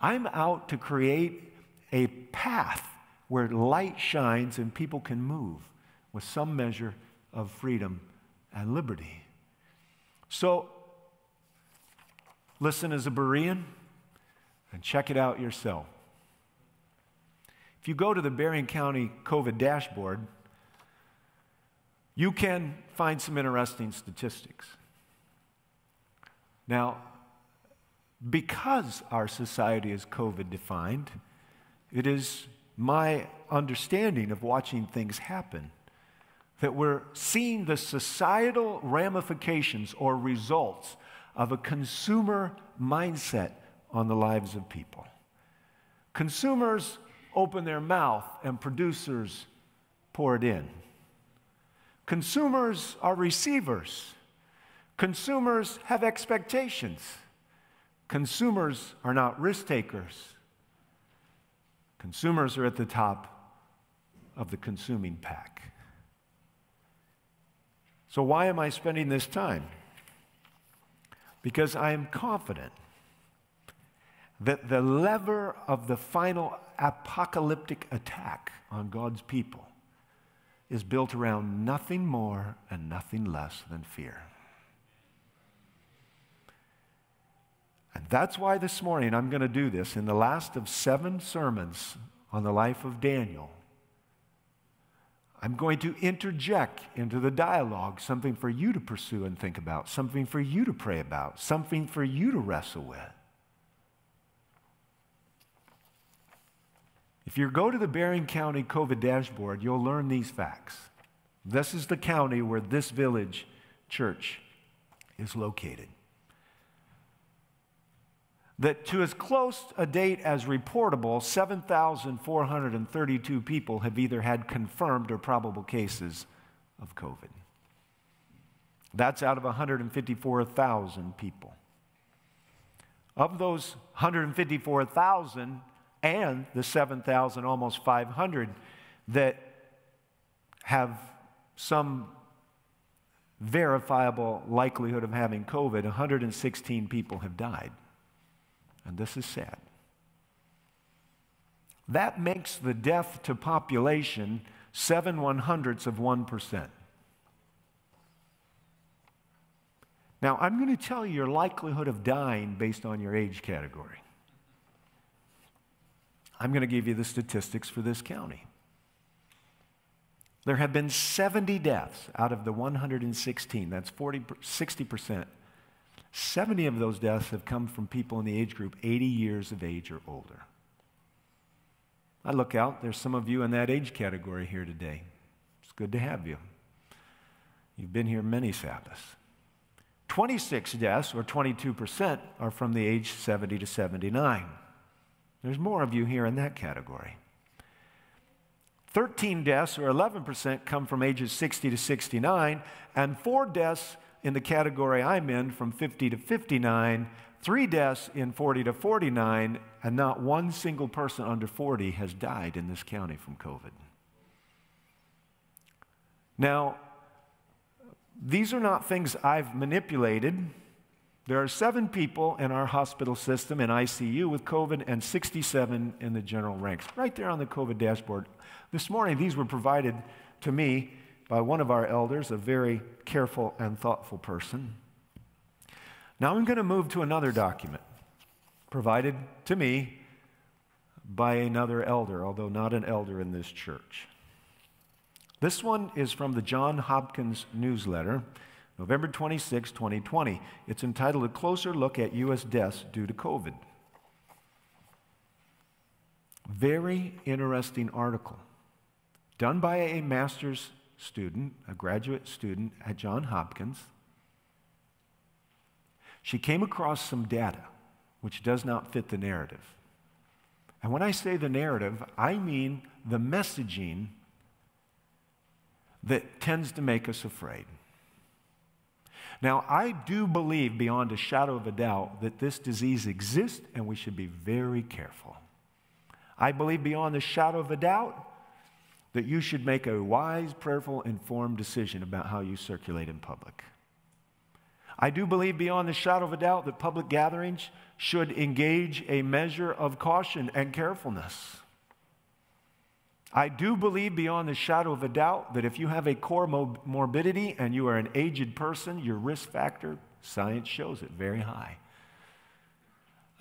I'm out to create a path where light shines and people can move with some measure of freedom and liberty. So, listen as a Berean and check it out yourself. If you go to the Berrien County COVID dashboard, you can find some interesting statistics. Now, because our society is COVID defined, it is my understanding of watching things happen. That we're seeing the societal ramifications or results of a consumer mindset on the lives of people. Consumers open their mouth and producers pour it in. Consumers are receivers. Consumers have expectations. Consumers are not risk takers. Consumers are at the top of the consuming pack. So, why am I spending this time? Because I am confident that the lever of the final apocalyptic attack on God's people is built around nothing more and nothing less than fear. And that's why this morning I'm going to do this in the last of seven sermons on the life of Daniel. I'm going to interject into the dialogue something for you to pursue and think about, something for you to pray about, something for you to wrestle with. If you go to the Berrien County COVID dashboard, you'll learn these facts. This is the county where this village church is located. That to as close a date as reportable, 7,432 people have either had confirmed or probable cases of COVID. That's out of 154,000 people. Of those 154,000, and the 7,000, almost 500 that have some verifiable likelihood of having COVID, 116 people have died. And this is sad. That makes the death to population seven one hundredths of 1%. Now, I'm going to tell you your likelihood of dying based on your age category. I'm going to give you the statistics for this county. There have been 70 deaths out of the 116. That's 40, 60%. 70 of those deaths have come from people in the age group 80 years of age or older. I look out, there's some of you in that age category here today. It's good to have you. You've been here many Sabbaths. 26 deaths, or 22%, are from the age 70 to 79. There's more of you here in that category. 13 deaths, or 11%, come from ages 60 to 69, and four deaths in the category I'm in from 50 to 59, three deaths in 40 to 49, and not one single person under 40 has died in this county from COVID. Now, these are not things I've manipulated. There are seven people in our hospital system in ICU with COVID and 67 in the general ranks, right there on the COVID dashboard. This morning, these were provided to me by one of our elders, a very careful and thoughtful person. Now I'm going to move to another document provided to me by another elder, although not an elder in this church. This one is from the John Hopkins newsletter. November 26, 2020. It's entitled A Closer Look at U.S. Deaths Due to COVID. Very interesting article done by a master's student, a graduate student at John Hopkins. She came across some data which does not fit the narrative. And when I say the narrative, I mean the messaging that tends to make us afraid. Now, I do believe beyond a shadow of a doubt that this disease exists and we should be very careful. I believe beyond a shadow of a doubt that you should make a wise, prayerful, informed decision about how you circulate in public. I do believe beyond the shadow of a doubt that public gatherings should engage a measure of caution and carefulness. I do believe beyond the shadow of a doubt that if you have a comorbidity and you are an aged person, your risk factor, science shows it, very high.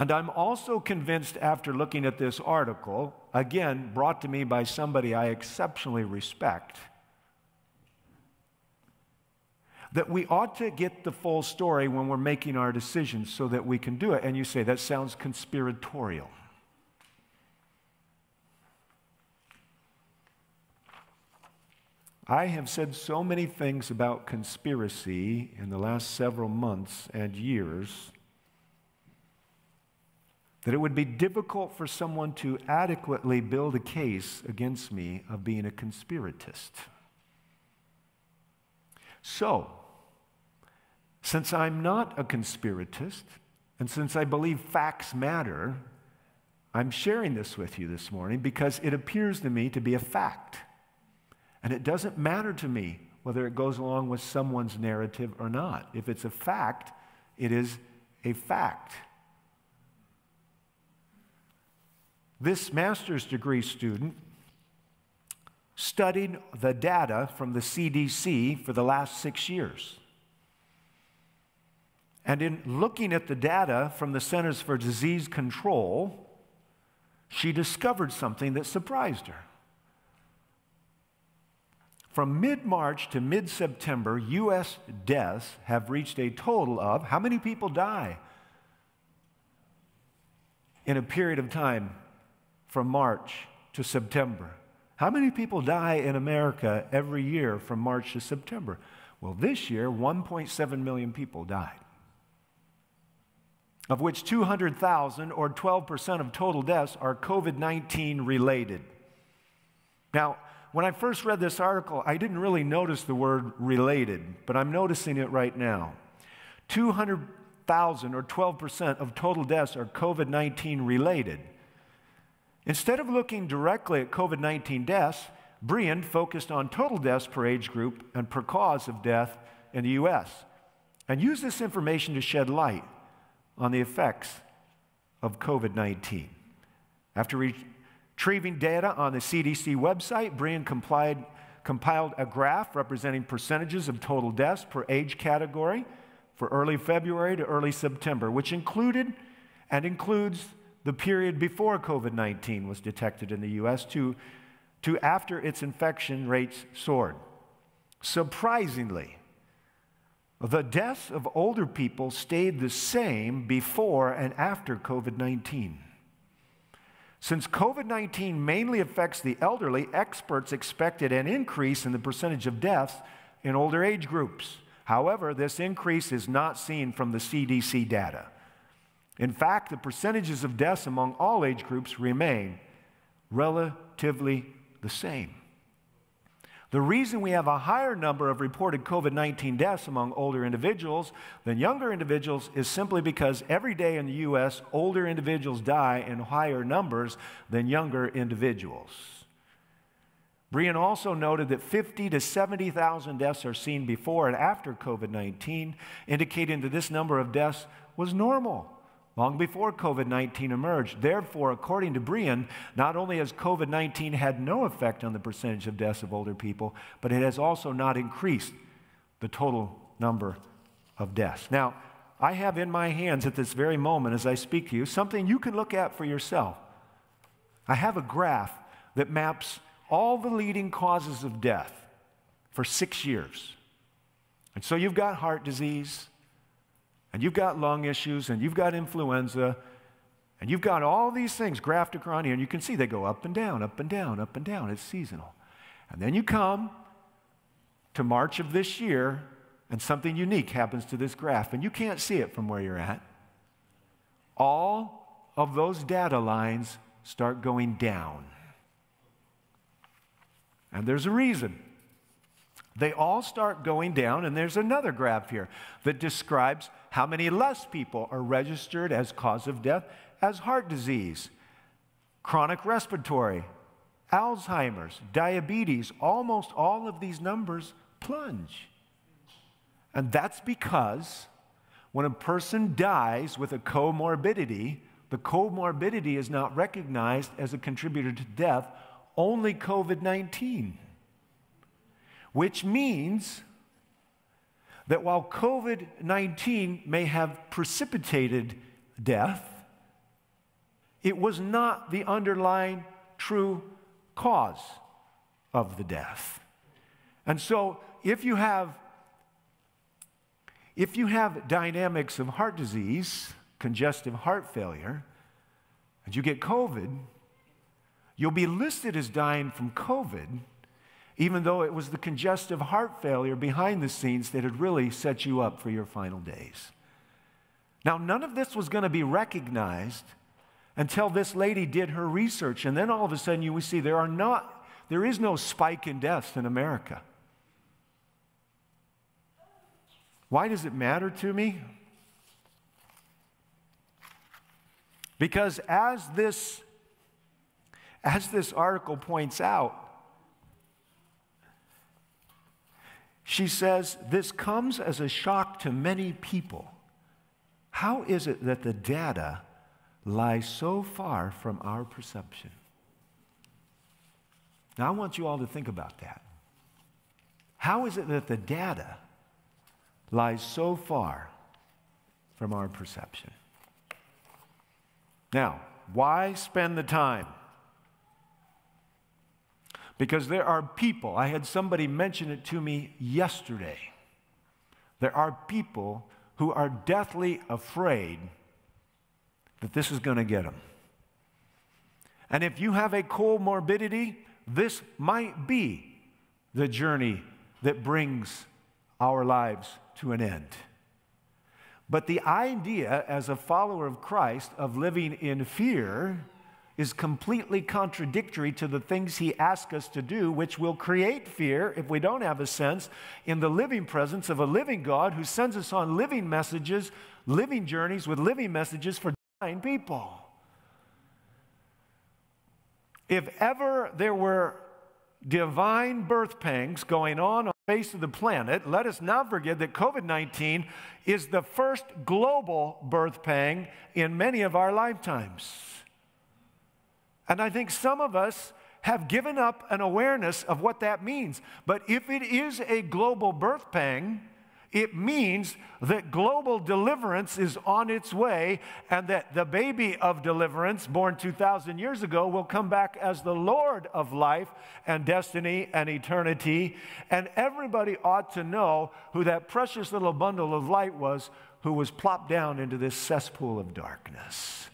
And I'm also convinced after looking at this article, again, brought to me by somebody I exceptionally respect, that we ought to get the full story when we're making our decisions so that we can do it. And you say, that sounds conspiratorial. I have said so many things about conspiracy in the last several months and years that it would be difficult for someone to adequately build a case against me of being a conspiratist. So, since I'm not a conspiratist, and since I believe facts matter, I'm sharing this with you this morning because it appears to me to be a fact. And it doesn't matter to me whether it goes along with someone's narrative or not. If it's a fact, it is a fact. This master's degree student studied the data from the CDC for the last six years. And in looking at the data from the Centers for Disease Control, she discovered something that surprised her. From mid March to mid September, U.S. deaths have reached a total of how many people die in a period of time from March to September? How many people die in America every year from March to September? Well, this year, 1.7 million people died of which 200,000 or 12% of total deaths are COVID 19 related. Now, when I first read this article, I didn't really notice the word related, but I'm noticing it right now. 200,000 or 12% of total deaths are COVID 19 related. Instead of looking directly at COVID 19 deaths, Briand focused on total deaths per age group and per cause of death in the U.S. and used this information to shed light on the effects of COVID 19. After retrieving data on the CDC website, Briand complied, compiled a graph representing percentages of total deaths per age category for early February to early September, which included and includes the period before COVID 19 was detected in the US to, to after its infection rates soared. Surprisingly, the deaths of older people stayed the same before and after COVID 19. Since COVID 19 mainly affects the elderly, experts expected an increase in the percentage of deaths in older age groups. However, this increase is not seen from the CDC data. In fact, the percentages of deaths among all age groups remain relatively the same. The reason we have a higher number of reported COVID 19 deaths among older individuals than younger individuals is simply because every day in the U.S., older individuals die in higher numbers than younger individuals. Briand also noted that 50 to 70,000 deaths are seen before and after COVID 19, indicating that this number of deaths was normal long before COVID 19 emerged. Therefore, according to Briand, not only has COVID 19 had no effect on the percentage of deaths of older people, but it has also not increased the total number of deaths. Now, I have in my hands at this very moment as I speak to you something you can look at for yourself. I have a graph that maps all the leading causes of death for six years. And so you've got heart disease, and you've got lung issues, and you've got influenza, and you've got all these things graphed across here, and you can see they go up and down, up and down, up and down. It's seasonal. And then you come to March of this year, and something unique happens to this graph, and you can't see it from where you're at. All of those data lines start going down. And there's a reason. They all start going down, and there's another graph here that describes how many less people are registered as cause of death as heart disease, chronic respiratory, Alzheimer's, diabetes. Almost all of these numbers plunge. And that's because when a person dies with a comorbidity, the comorbidity is not recognized as a contributor to death, only COVID 19 which means that while COVID 19 may have precipitated death, it was not the underlying true cause of the death. And so, if you have if you have dynamics of heart disease, congestive heart failure, and you get COVID, you'll be listed as dying from COVID, even though it was the congestive heart failure behind the scenes that had really set you up for your final days. Now, none of this was going to be recognized until this lady did her research. And then all of a sudden, you will see there, are not, there is no spike in deaths in America. Why does it matter to me? Because as this, as this article points out, she says, This comes as a shock to many people. How is it that the data lies so far from our perception? Now, I want you all to think about that. How is it that the data lies so far from our perception? Now, why spend the time? Because there are people, I had somebody mention it to me yesterday. There are people who are deathly afraid that this is going to get them. And if you have a comorbidity, this might be the journey that brings our lives to an end. But the idea, as a follower of Christ, of living in fear is completely contradictory to the things he asks us to do, which will create fear if we don't have a sense in the living presence of a living God who sends us on living messages, living journeys with living messages for dying people. If ever there were divine birth pangs going on on the face of the planet, let us not forget that COVID 19 is the first global birth pang in many of our lifetimes. And I think some of us have given up an awareness of what that means. But if it is a global birth pang, it means that global deliverance is on its way and that the baby of deliverance, born 2,000 years ago, will come back as the Lord of life and destiny and eternity. And everybody ought to know who that precious little bundle of light was who was plopped down into this cesspool of darkness.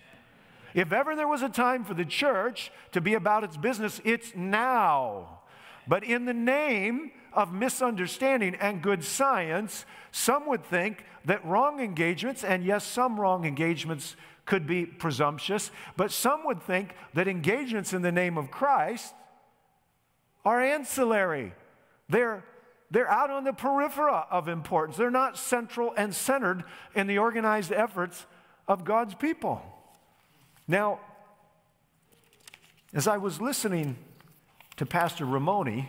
If ever there was a time for the church to be about its business, it's now. But in the name of misunderstanding and good science, some would think that wrong engagements, and yes, some wrong engagements could be presumptuous, but some would think that engagements in the name of Christ are ancillary. They're, they're out on the periphery of importance. They're not central and centered in the organized efforts of God's people. Now, as I was listening to Pastor Ramoni,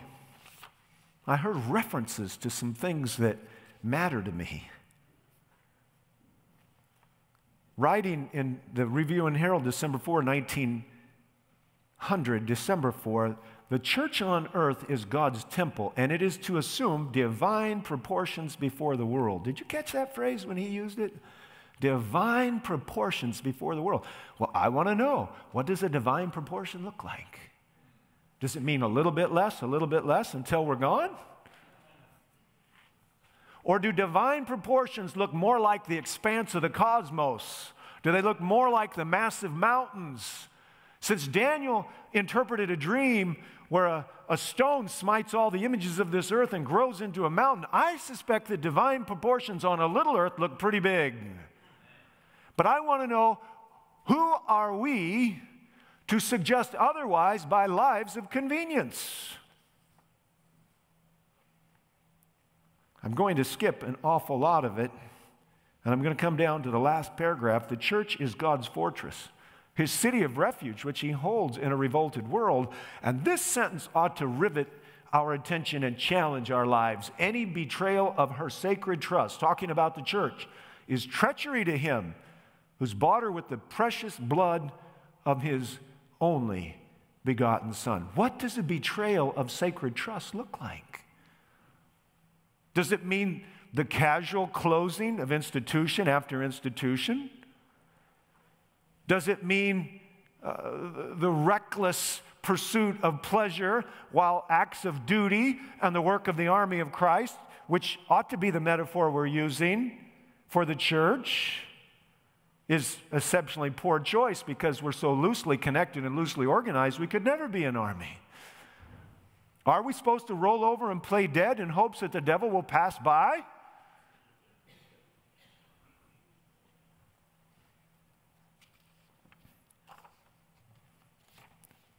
I heard references to some things that matter to me. Writing in the Review and Herald, December 4, 1900, December 4, the church on earth is God's temple, and it is to assume divine proportions before the world. Did you catch that phrase when he used it? Divine proportions before the world. Well, I want to know what does a divine proportion look like? Does it mean a little bit less, a little bit less until we're gone? Or do divine proportions look more like the expanse of the cosmos? Do they look more like the massive mountains? Since Daniel interpreted a dream where a, a, stone smites all the images of this earth and grows into a mountain, I suspect that divine proportions on a little earth look pretty big. But I want to know who are we to suggest otherwise by lives of convenience. I'm going to skip an awful lot of it, and I'm going to come down to the last paragraph. The church is God's fortress, his city of refuge, which he holds in a revolted world. And this sentence ought to rivet our attention and challenge our lives. Any betrayal of her sacred trust, talking about the church, is treachery to him who's bought her with the precious blood of his only begotten Son. What does a betrayal of sacred trust look like? Does it mean the casual closing of institution after institution? Does it mean uh, the reckless pursuit of pleasure while acts of duty and the work of the army of Christ, which ought to be the metaphor we're using for the church? Is exceptionally poor choice because we're so loosely connected and loosely organized, we could never be an army. Are we supposed to roll over and play dead in hopes that the devil will pass by?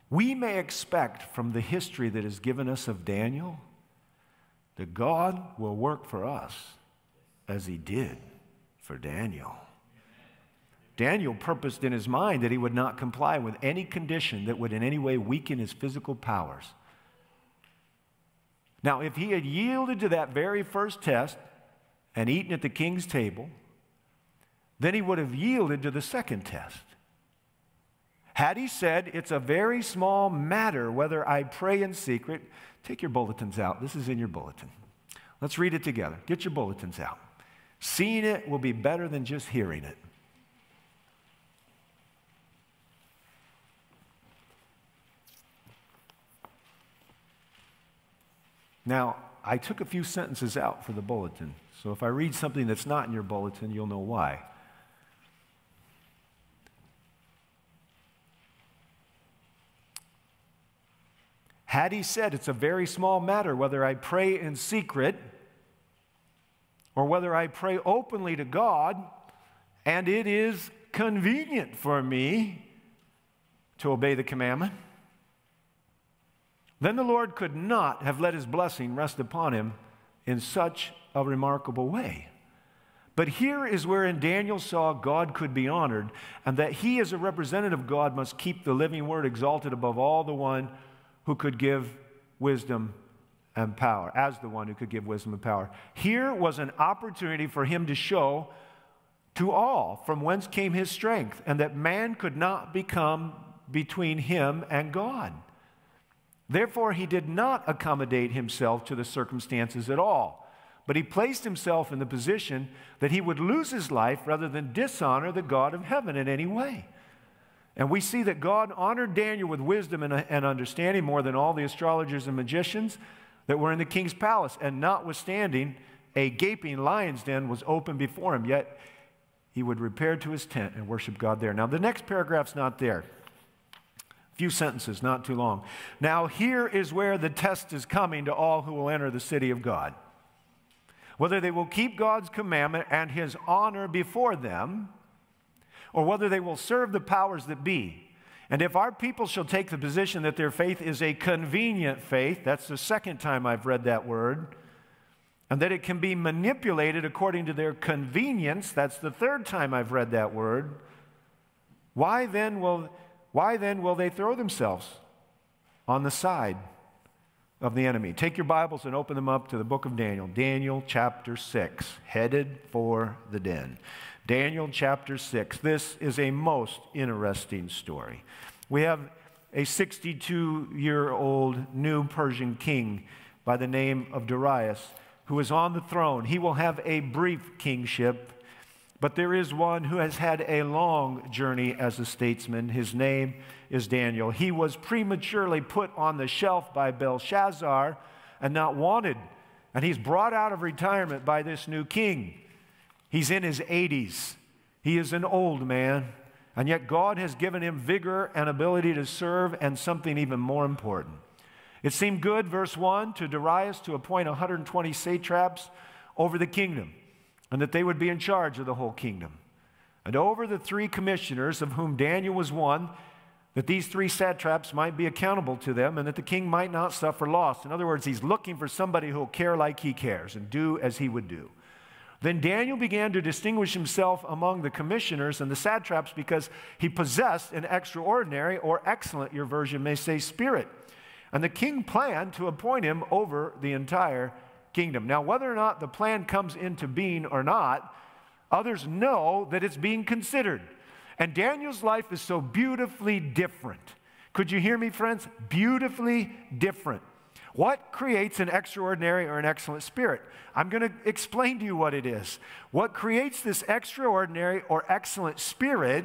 We may expect from the history that is given us of Daniel that God will work for us as he did for Daniel. Daniel purposed in his mind that he would not comply with any condition that would in any way weaken his physical powers. Now, if he had yielded to that very first test and eaten at the king's table, then he would have yielded to the second test. Had he said, It's a very small matter whether I pray in secret, take your bulletins out. This is in your bulletin. Let's read it together. Get your bulletins out. Seeing it will be better than just hearing it. Now, I took a few sentences out for the bulletin, so if I read something that's not in your bulletin, you'll know why. Had he said, It's a very small matter whether I pray in secret or whether I pray openly to God, and it is convenient for me to obey the commandment, then the Lord could not have let his blessing rest upon him in such a remarkable way. But here is wherein Daniel saw God could be honored, and that he, as a representative of God, must keep the living word exalted above all the one who could give wisdom and power, as the one who could give wisdom and power. Here was an opportunity for him to show to all from whence came his strength, and that man could not become between him and God. Therefore, he did not accommodate himself to the circumstances at all, but he placed himself in the position that he would lose his life rather than dishonor the God of heaven in any way. And we see that God honored Daniel with wisdom and, and, understanding more than all the astrologers and magicians that were in the king's palace. And notwithstanding, a gaping lion's den was open before him, yet he would repair to his tent and worship God there. Now, the next paragraph's not there. Few sentences, not too long. Now, here is where the test is coming to all who will enter the city of God. Whether they will keep God's commandment and his honor before them or whether they will serve the powers that be. And if our people shall take the position that their faith is a convenient faith, that's the second time I've read that word, and that it can be manipulated according to their convenience, that's the third time I've read that word, why then will, why then will they throw themselves on the side of the enemy? Take your Bibles and open them up to the book of Daniel, Daniel chapter 6, headed for the den. Daniel chapter 6. This is a most interesting story. We have a 62 year old new Persian king by the name of Darius who is on the throne. He will have a brief kingship, but there is one who has had a long journey as a statesman. His name is Daniel. He was prematurely put on the shelf by Belshazzar and not wanted, and he's brought out of retirement by this new king. He's in his 80s. He is an old man, and yet God has given him vigor and ability to serve and something even more important. It seemed good, verse 1, to Darius to appoint 120 satraps over the kingdom, and that they would be in charge of the whole kingdom. And over the three commissioners, of whom Daniel was one, that these three satraps might be accountable to them and that the king might not suffer loss. In other words, he's looking for somebody who will care like he cares and do as he would do. Then Daniel began to distinguish himself among the commissioners and the satraps because he possessed an extraordinary or excellent, your version may say, spirit. And the king planned to appoint him over the entire kingdom. Now, whether or not the plan comes into being or not, others know that it's being considered. And Daniel's life is so beautifully different. Could you hear me, friends? Beautifully different. What creates an extraordinary or an excellent spirit? I'm going to explain to you what it is. What creates this extraordinary or excellent spirit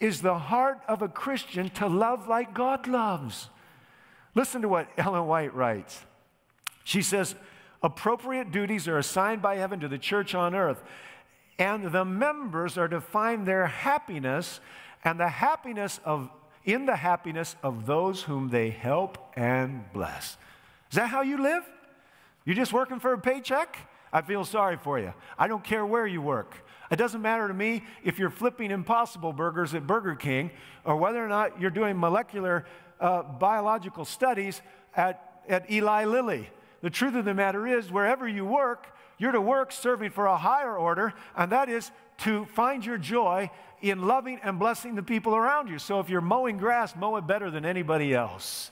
is the heart of a Christian to love like God loves. Listen to what Ellen White writes. She says, Appropriate duties are assigned by heaven to the church on earth, and the members are to find their happiness and the happiness of in the happiness of those whom they help and bless. Is that how you live? You're just working for a paycheck? I feel sorry for you. I don't care where you work. It doesn't matter to me if you're flipping impossible burgers at Burger King or whether or not you're doing molecular uh, biological studies at, at Eli Lilly. The truth of the matter is, wherever you work, you're to work serving for a higher order, and that is to find your joy in loving and blessing the people around you. So if you're mowing grass, mow it better than anybody else.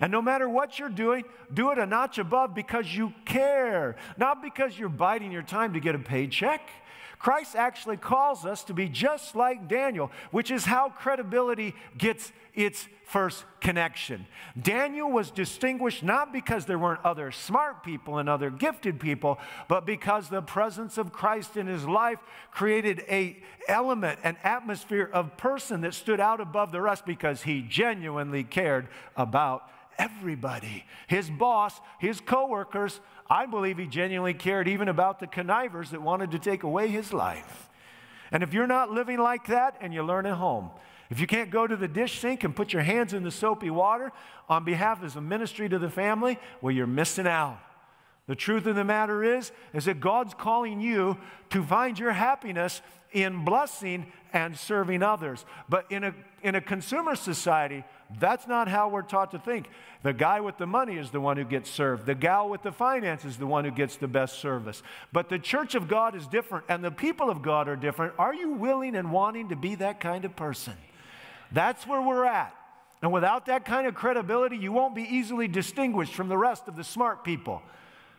And no matter what you're doing, do it a notch above because you care, not because you're biding your time to get a paycheck. Christ actually calls us to be just like Daniel, which is how credibility gets its first connection. Daniel was distinguished not because there weren't other smart people and other gifted people, but because the presence of Christ in his life created a element, an atmosphere of person that stood out above the rest because he genuinely cared about everybody. His boss, his coworkers, I believe he genuinely cared even about the connivers that wanted to take away his life. And if you're not living like that and you learn at home, if you can't go to the dish sink and put your hands in the soapy water on behalf of a ministry to the family, well, you're missing out. The truth of the matter is, is that God's calling you to find your happiness in blessing and serving others. But in a, in a consumer society, that's not how we're taught to think. The guy with the money is the one who gets served. The gal with the finance is the one who gets the best service. But the church of God is different, and the people of God are different. Are you willing and wanting to be that kind of person? That's where we're at. And without that kind of credibility, you won't be easily distinguished from the rest of the smart people.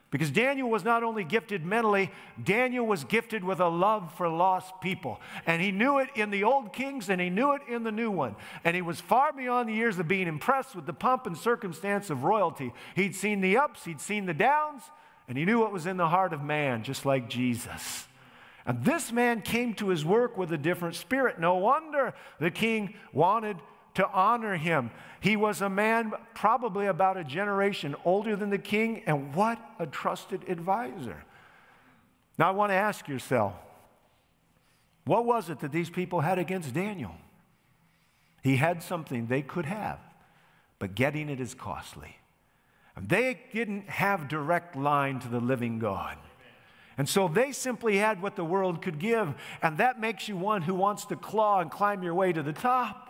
Because Daniel was not only gifted mentally, Daniel was gifted with a love for lost people. And he knew it in the old kings and he knew it in the new one. And he was far beyond the years of being impressed with the pomp and circumstance of royalty. He'd seen the ups, he'd seen the downs, and he knew what was in the heart of man, just like Jesus. And this man came to his work with a different spirit. No wonder the king wanted to honor him. He was a man probably about a generation older than the king, and what a trusted advisor. Now, I want to ask yourself what was it that these people had against Daniel? He had something they could have, but getting it is costly. And they didn't have direct line to the living God. And so they simply had what the world could give, and that makes you one who wants to claw and climb your way to the top.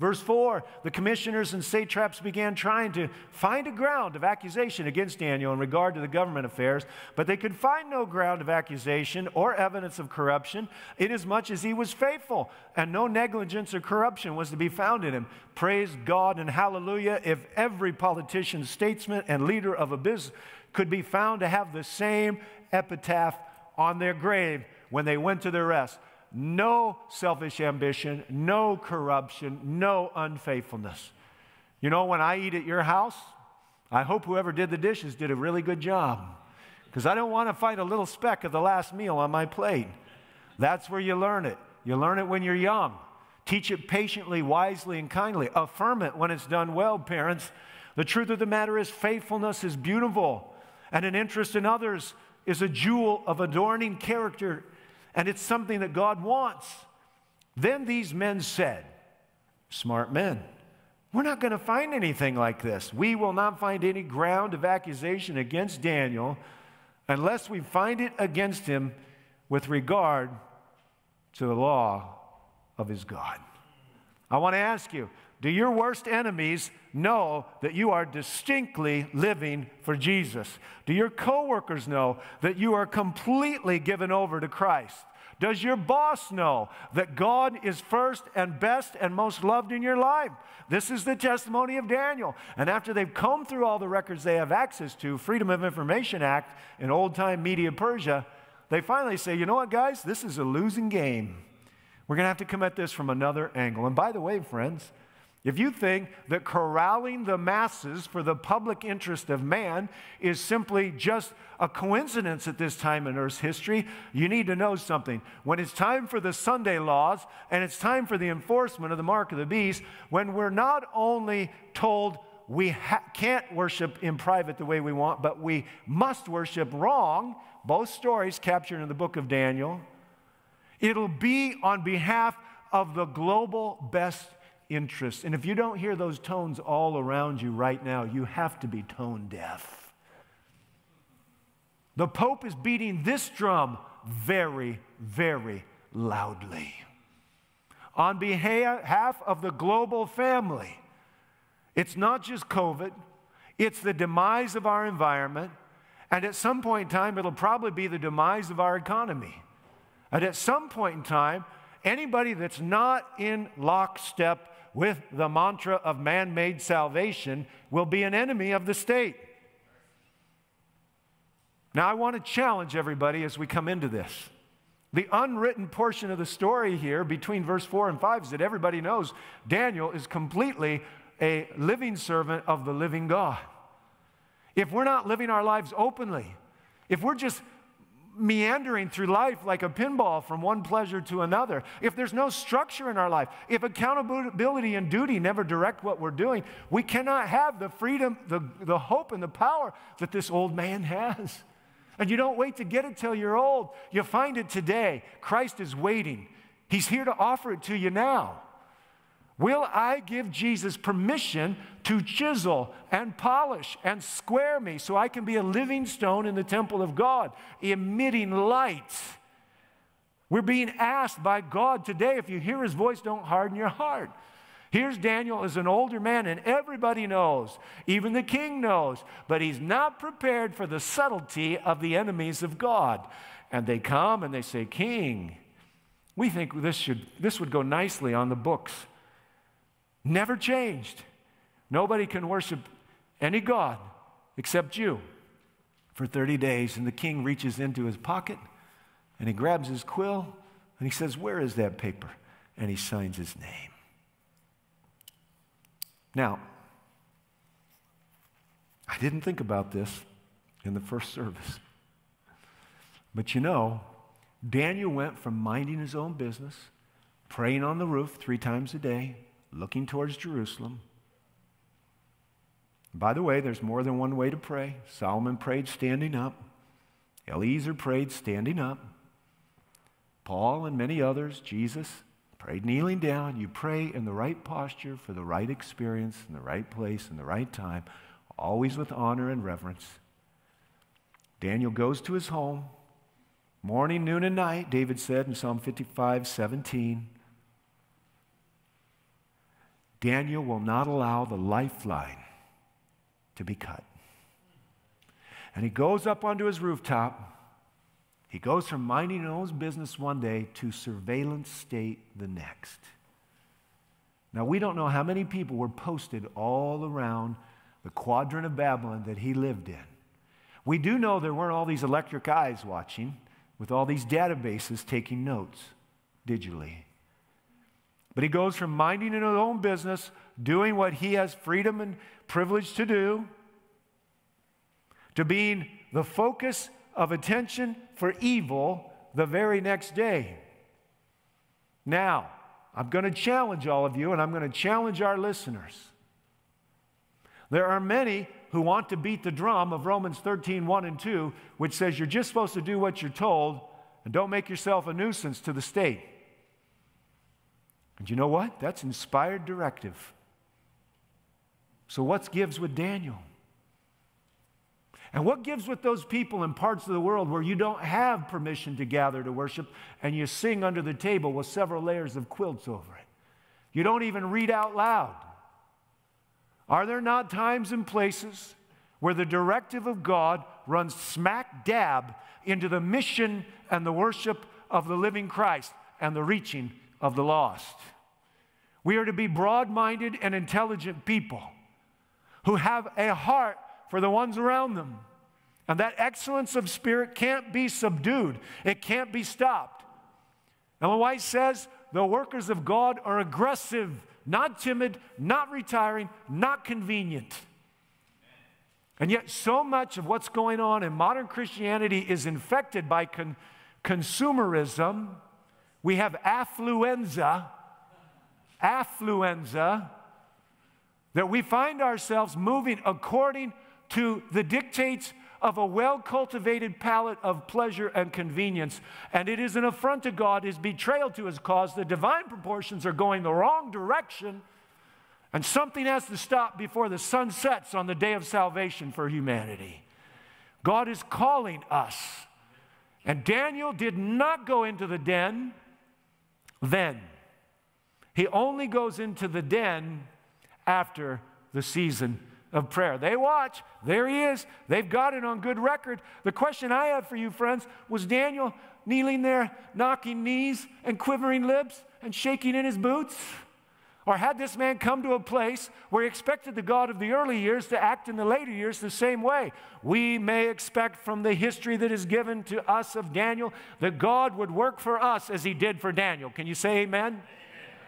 Verse 4 the commissioners and satraps began trying to find a ground of accusation against Daniel in regard to the government affairs, but they could find no ground of accusation or evidence of corruption, inasmuch as he was faithful, and no negligence or corruption was to be found in him. Praise God and hallelujah if every politician, statesman, and leader of a business could be found to have the same epitaph on their grave when they went to their rest no selfish ambition, no corruption, no unfaithfulness. You know, when I eat at your house, I hope whoever did the dishes did a really good job because I don't want to find a little speck of the last meal on my plate. That's where you learn it. You learn it when you're young. Teach it patiently, wisely, and kindly. Affirm it when it's done well, parents. The truth of the matter is, faithfulness is beautiful, and an interest in others is a jewel of adorning character and it's something that God wants. Then these men said, Smart men, we're not going to find anything like this. We will not find any ground of accusation against Daniel unless we find it against him with regard to the law of his God. I want to ask you do your worst enemies know that you are distinctly living for Jesus? Do your coworkers know that you are completely given over to Christ? Does your boss know that God is first and best and most loved in your life? This is the testimony of Daniel. And after they've combed through all the records they have access to, Freedom of Information Act in old time media Persia, they finally say, you know what, guys, this is a losing game. We're going to have to come at this from another angle. And by the way, friends, if you think that corralling the masses for the public interest of man is simply just a coincidence at this time in Earth's history, you need to know something. When it's time for the Sunday laws and it's time for the enforcement of the mark of the beast, when we're not only told we can't worship in private the way we want, but we must worship wrong, both stories captured in the book of Daniel, it'll be on behalf of the global best interests. And if you don't hear those tones all around you right now, you have to be tone deaf. The Pope is beating this drum very, very loudly. On behalf of the global family, it's not just COVID, it's the demise of our environment, and at some point in time, it'll probably be the demise of our economy. And at some point in time, anybody that's not in lockstep with the mantra of man made salvation will be an enemy of the state. Now, I want to challenge everybody as we come into this. The unwritten portion of the story here between verse 4 and 5 is that everybody knows Daniel is completely a living servant of the living God. If we're not living our lives openly, if we're just meandering through life like a pinball from one pleasure to another, if there's no structure in our life, if accountability and duty never direct what we're doing, we cannot have the freedom, the, the hope, and the power that this old man has. And you don't wait to get it till you're old. You find it today. Christ is waiting. He's here to offer it to you now. Will I give Jesus permission to chisel and polish and square me so I can be a living stone in the temple of God, emitting light? We're being asked by God today if you hear his voice, don't harden your heart. Here's Daniel as an older man, and everybody knows, even the king knows, but he's not prepared for the subtlety of the enemies of God. And they come and they say, King, we think this, should, this would go nicely on the books. Never changed. Nobody can worship any God except you for 30 days. And the king reaches into his pocket and he grabs his quill and he says, Where is that paper? And he signs his name. Now, I didn't think about this in the first service. But you know, Daniel went from minding his own business, praying on the roof three times a day, looking towards Jerusalem. By the way, there's more than one way to pray. Solomon prayed standing up, Eliezer prayed standing up, Paul and many others, Jesus, Pray kneeling down. You pray in the right posture for the right experience, in the right place, in the right time, always with honor and reverence. Daniel goes to his home. Morning, noon, and night, David said in Psalm 55 17. Daniel will not allow the lifeline to be cut. And he goes up onto his rooftop he goes from minding his own business one day to surveillance state the next. Now, we don't know how many people were posted all around the quadrant of Babylon that he lived in. We do know there weren't all these electric eyes watching with all these databases taking notes digitally. But he goes from minding his own business, doing what he has freedom and privilege to do, to being the focus of attention for evil the very next day. Now, I'm going to challenge all of you, and I'm going to challenge our listeners. There are many who want to beat the drum of Romans 13, 1 and 2, which says you're just supposed to do what you're told and don't make yourself a nuisance to the state. And you know what? That's inspired directive. So, what gives with Daniel? And what gives with those people in parts of the world where you don't have permission to gather to worship and you sing under the table with several layers of quilts over it? You don't even read out loud. Are there not times and places where the directive of God runs smack dab into the mission and the worship of the living Christ and the reaching of the lost? We are to be broad minded and intelligent people who have a heart for the ones around them. And that excellence of spirit can't be subdued, it can't be stopped. Ellen White says the workers of God are aggressive, not timid, not retiring, not convenient. And yet, so much of what's going on in modern Christianity is infected by con- consumerism. We have affluenza, affluenza, that we find ourselves moving according to the dictates of a well cultivated palate of pleasure and convenience. And it is an affront to God, his betrayal to his cause. The divine proportions are going the wrong direction. And something has to stop before the sun sets on the day of salvation for humanity. God is calling us. And Daniel did not go into the den then. He only goes into the den after the season of prayer. They watch. There he is. They've got it on good record. The question I have for you, friends, was Daniel kneeling there, knocking knees and quivering lips and shaking in his boots? Or had this man come to a place where he expected the God of the early years to act in the later years the same way? We may expect from the history that is given to us of Daniel that God would work for us as he did for Daniel. Can you say amen? amen.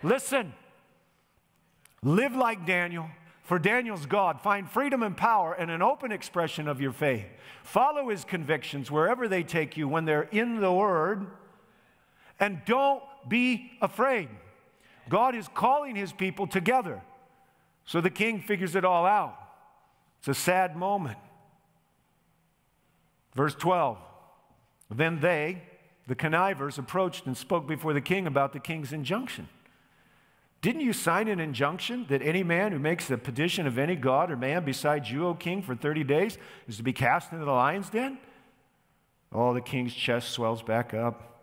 Listen, live like Daniel. For Daniel's God, find freedom and power and an open expression of your faith. Follow his convictions wherever they take you when they're in the Word. And don't be afraid. God is calling his people together. So the king figures it all out. It's a sad moment. Verse 12 Then they, the connivers, approached and spoke before the king about the king's injunction. Didn't you sign an injunction that any man who makes a petition of any god or man besides you, O king, for 30 days is to be cast into the lion's den? Oh, the king's chest swells back up.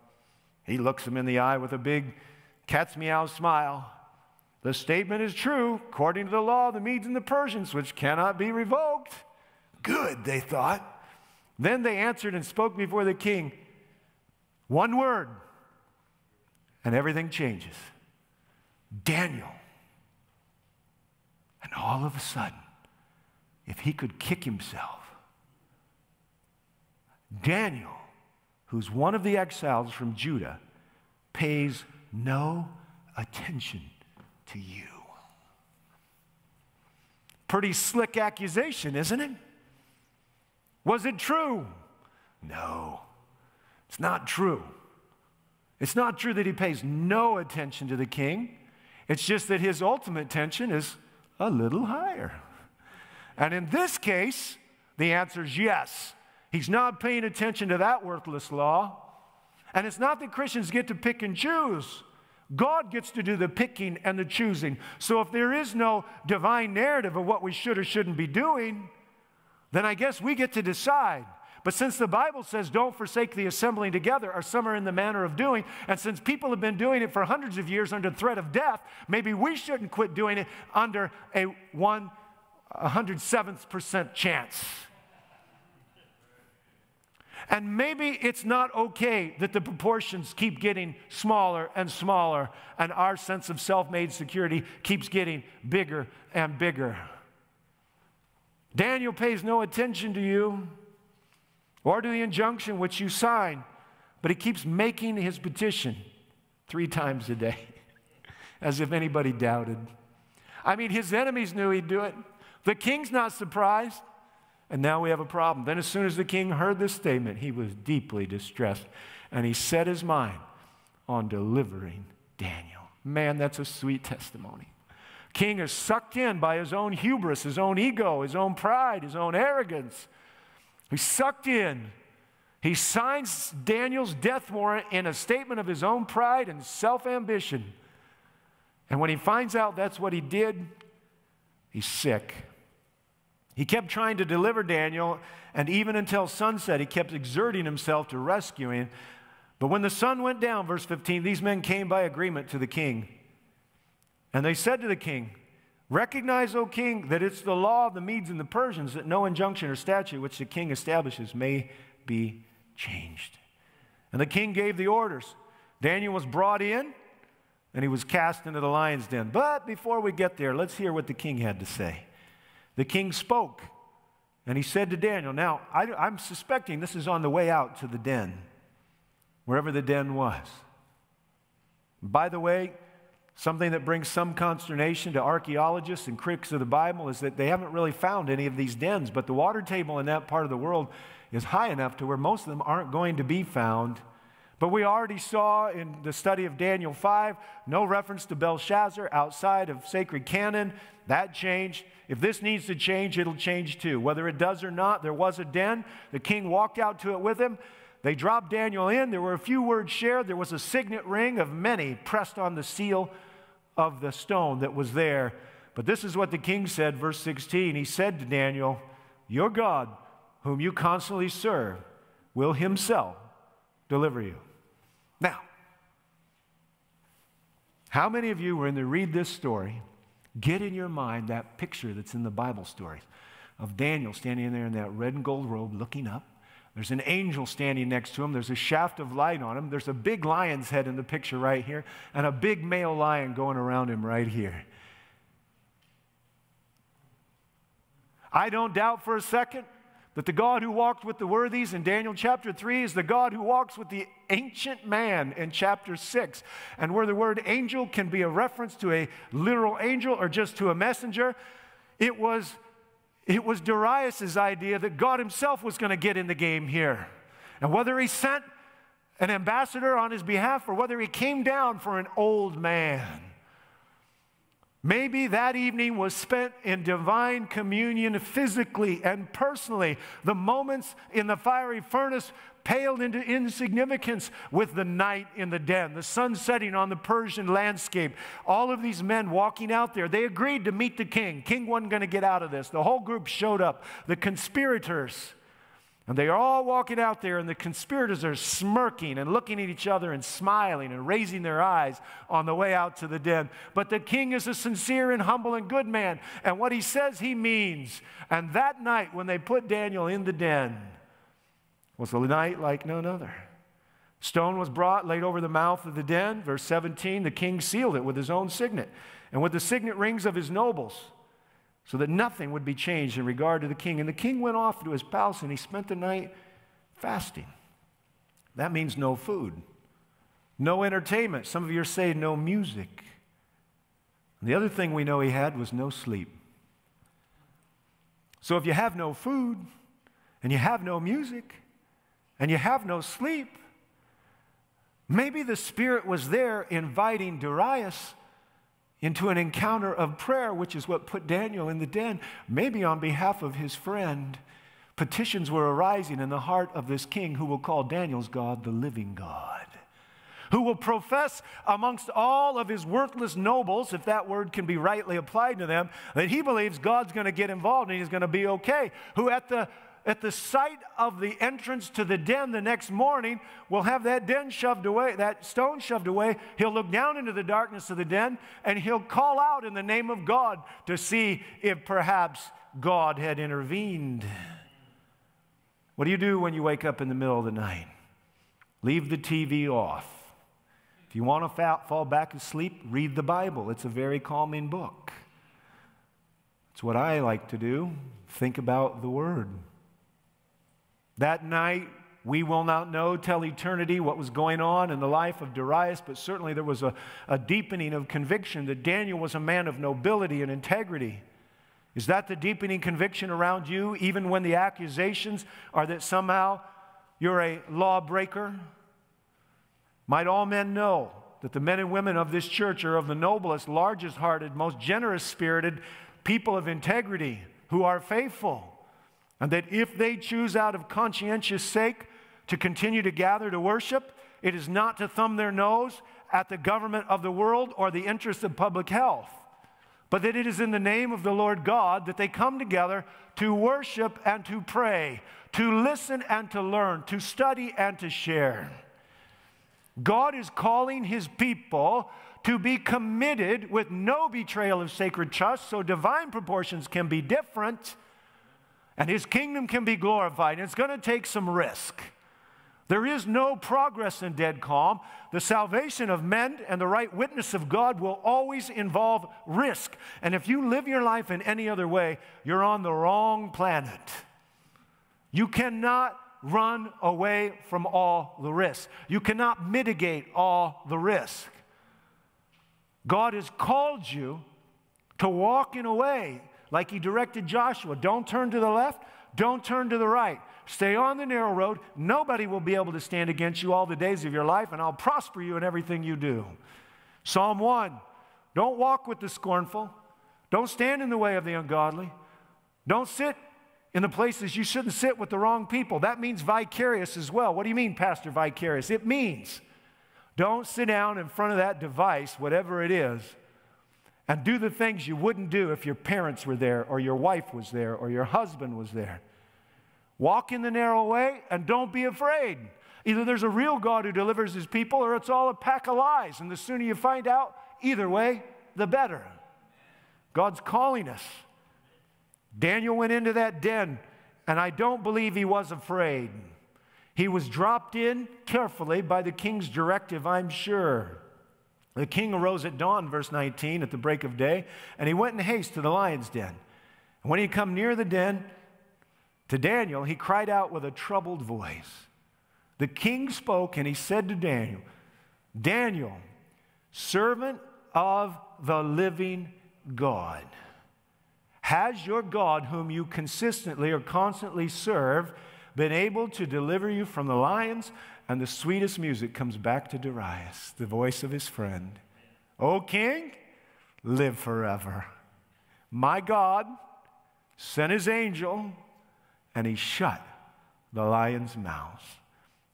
He looks him in the eye with a big cat's meow smile. The statement is true according to the law of the Medes and the Persians, which cannot be revoked. Good, they thought. Then they answered and spoke before the king. One word, and everything changes. Daniel. And all of a sudden, if he could kick himself, Daniel, who's one of the exiles from Judah, pays no attention to you. Pretty slick accusation, isn't it? Was it true? No, it's not true. It's not true that he pays no attention to the king. It's just that his ultimate tension is a little higher. And in this case, the answer is yes. He's not paying attention to that worthless law. And it's not that Christians get to pick and choose. God gets to do the picking and the choosing. So if there is no divine narrative of what we should or shouldn't be doing, then I guess we get to decide. But since the Bible says don't forsake the assembling together, or some are in the manner of doing, and since people have been doing it for hundreds of years under threat of death, maybe we shouldn't quit doing it under a one 107th percent chance. And maybe it's not okay that the proportions keep getting smaller and smaller, and our sense of self made security keeps getting bigger and bigger. Daniel pays no attention to you or to the injunction which you sign, but he keeps making his petition three times a day, as if anybody doubted. I mean, his enemies knew he'd do it. The king's not surprised. And now we have a problem. Then, as soon as the king heard this statement, he was deeply distressed and he set his mind on delivering Daniel. Man, that's a sweet testimony. King is sucked in by his own hubris, his own ego, his own pride, his own arrogance. He's sucked in. He signs Daniel's death warrant in a statement of his own pride and self ambition. And when he finds out that's what he did, he's sick. He kept trying to deliver Daniel, and even until sunset, he kept exerting himself to rescue him. But when the sun went down, verse 15, these men came by agreement to the king. And they said to the king, Recognize, O king, that it's the law of the Medes and the Persians that no injunction or statute which the king establishes may be changed. And the king gave the orders. Daniel was brought in and he was cast into the lion's den. But before we get there, let's hear what the king had to say. The king spoke, and he said to Daniel, Now, I, I'm suspecting this is on the way out to the den, wherever the den was. By the way, something that brings some consternation to archaeologists and critics of the Bible is that they haven't really found any of these dens, but the water table in that part of the world is high enough to where most of them aren't going to be found. But we already saw in the study of Daniel 5 no reference to Belshazzar outside of sacred canon. That changed. If this needs to change, it'll change too. Whether it does or not, there was a den. The king walked out to it with him. They dropped Daniel in. There were a few words shared. There was a signet ring of many pressed on the seal of the stone that was there. But this is what the king said, verse 16. He said to Daniel, Your God, whom you constantly serve, will himself deliver you. Now, how many of you, when they read this story, Get in your mind that picture that's in the Bible story of Daniel standing in there in that red and gold robe looking up. There's an angel standing next to him. There's a shaft of light on him. There's a big lion's head in the picture right here, and a big male lion going around him right here. I don't doubt for a second that the God who walked with the worthies in Daniel chapter 3 is the God who walks with the ancient man in chapter 6. And where the word angel can be a reference to a literal angel or just to a messenger, it was, it was Darius' idea that God himself was going to get in the game here. And whether he sent an ambassador on his behalf or whether he came down for an old man, Maybe that evening was spent in divine communion physically and personally. The moments in the fiery furnace paled into insignificance with the night in the den, the sun setting on the Persian landscape. All of these men walking out there, they agreed to meet the king. King wasn't going to get out of this. The whole group showed up. The conspirators and they are all walking out there, and the conspirators are smirking and looking at each other and smiling and raising their eyes on the way out to the den. But the king is a sincere and humble and good man, and what he says, he means. And that night, when they put Daniel in the den, was a night like none other. Stone was brought, laid over the mouth of the den. Verse 17, the king sealed it with his own signet and with the signet rings of his nobles so that nothing would be changed in regard to the king. And the king went off to his palace and he spent the night fasting. That means no food, no entertainment. Some of you are saying no music. And the other thing we know he had was no sleep. So if you have no food and you have no music and you have no sleep, maybe the Spirit was there inviting Darius into an encounter of prayer, which is what put Daniel in the den, maybe on behalf of his friend. Petitions were arising in the heart of this king who will call Daniel's God the living God, who will profess amongst all of his worthless nobles, if that word can be rightly applied to them, that he believes God's going to get involved and he's going to be okay, who at the at the sight of the entrance to the den the next morning, we'll have that den shoved away, that stone shoved away. He'll look down into the darkness of the den and he'll call out in the name of God to see if perhaps God had intervened. What do you do when you wake up in the middle of the night? Leave the TV off. If you want to fall back asleep, read the Bible. It's a very calming book. It's what I like to do. Think about the Word. That night, we will not know till eternity what was going on in the life of Darius, but certainly there was a, a deepening of conviction that Daniel was a man of nobility and integrity. Is that the deepening conviction around you, even when the accusations are that somehow you're a lawbreaker? Might all men know that the men and women of this church are of the noblest, largest hearted, most generous spirited people of integrity who are faithful. And that if they choose out of conscientious sake to continue to gather to worship, it is not to thumb their nose at the government of the world or the interests of public health, but that it is in the name of the Lord God that they come together to worship and to pray, to listen and to learn, to study and to share. God is calling his people to be committed with no betrayal of sacred trust, so divine proportions can be different and his kingdom can be glorified. And it's going to take some risk. There is no progress in dead calm. The salvation of men and the right witness of God will always involve risk. And if you live your life in any other way, you're on the wrong planet. You cannot run away from all the risk. You cannot mitigate all the risk. God has called you to walk in a way like he directed Joshua don't turn to the left, don't turn to the right. Stay on the narrow road. Nobody will be able to stand against you all the days of your life, and I'll prosper you in everything you do. Psalm 1 Don't walk with the scornful, don't stand in the way of the ungodly, don't sit in the places you shouldn't sit with the wrong people. That means vicarious as well. What do you mean, Pastor Vicarious? It means don't sit down in front of that device, whatever it is, and do the things you wouldn't do if your parents were there, or your wife was there, or your husband was there. Walk in the narrow way and don't be afraid. Either there's a real God who delivers his people, or it's all a pack of lies. And the sooner you find out, either way, the better. God's calling us. Daniel went into that den, and I don't believe he was afraid. He was dropped in carefully by the king's directive, I'm sure. The king arose at dawn, verse 19, at the break of day, and he went in haste to the lion's den. And when he come near the den to Daniel, he cried out with a troubled voice. The king spoke, and he said to Daniel, Daniel, servant of the living God, has your God, whom you consistently or constantly serve, been able to deliver you from the lions? And the sweetest music comes back to Darius, the voice of his friend. O king, live forever. My God sent his angel, and he shut the lions' mouths.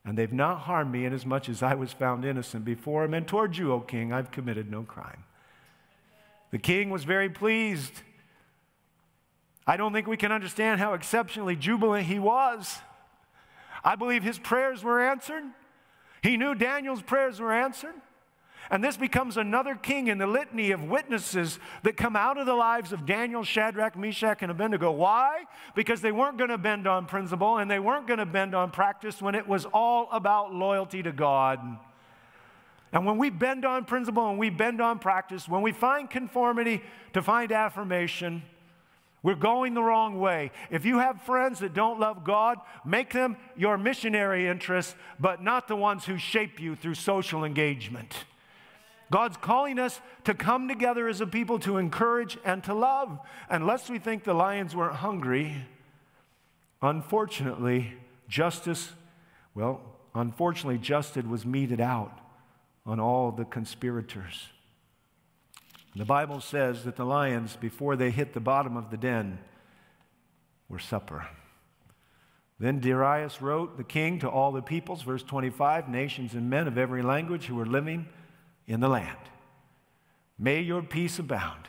And they've not harmed me inasmuch as I was found innocent before him. And toward you, O king, I've committed no crime. The king was very pleased. I don't think we can understand how exceptionally jubilant he was. I believe his prayers were answered. He knew Daniel's prayers were answered. And this becomes another king in the litany of witnesses that come out of the lives of Daniel, Shadrach, Meshach, and Abednego. Why? Because they weren't going to bend on principle and they weren't going to bend on practice when it was all about loyalty to God. And when we bend on principle and we bend on practice, when we find conformity to find affirmation, we're going the wrong way. If you have friends that don't love God, make them your missionary interests, but not the ones who shape you through social engagement. God's calling us to come together as a people to encourage and to love. Unless we think the lions weren't hungry, unfortunately, justice, well, unfortunately, justice was meted out on all the conspirators. The Bible says that the lions, before they hit the bottom of the den, were supper. Then Darius wrote, the king, to all the peoples, verse 25, nations and men of every language who were living in the land. May your peace abound.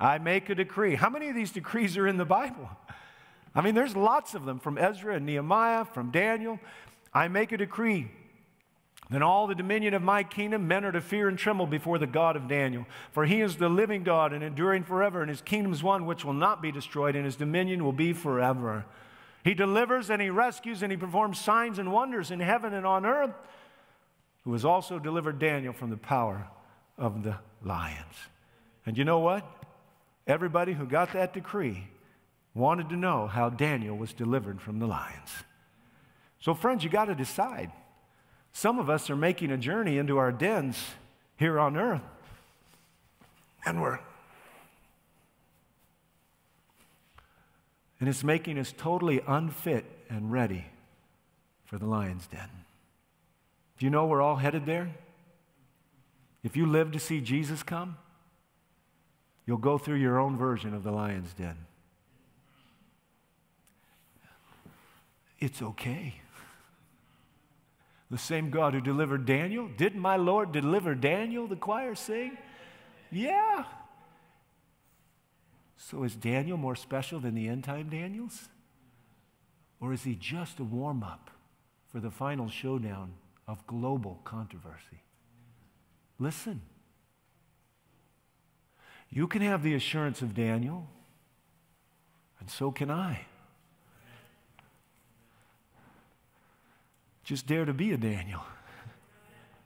I make a decree. How many of these decrees are in the Bible? I mean, there's lots of them from Ezra and Nehemiah, from Daniel. I make a decree then all the dominion of my kingdom, men are to fear and tremble before the God of Daniel. For he is the living God and enduring forever, and his kingdom is one which will not be destroyed, and his dominion will be forever. He delivers and he rescues and he performs signs and wonders in heaven and on earth, who has also delivered Daniel from the power of the lions. And you know what? Everybody who got that decree wanted to know how Daniel was delivered from the lions. So, friends, you got to decide. Some of us are making a journey into our dens here on earth, and we're and it's making us totally unfit and ready for the lion's den. Do you know we're all headed there? If you live to see Jesus come, you'll go through your own version of the lion's den. It's okay. The same God who delivered Daniel. Didn't my Lord deliver Daniel, the choir sing? Yeah. So is Daniel more special than the end time Daniels? Or is he just a warm up for the final showdown of global controversy? Listen. You can have the assurance of Daniel, and so can I. Just dare to be a Daniel.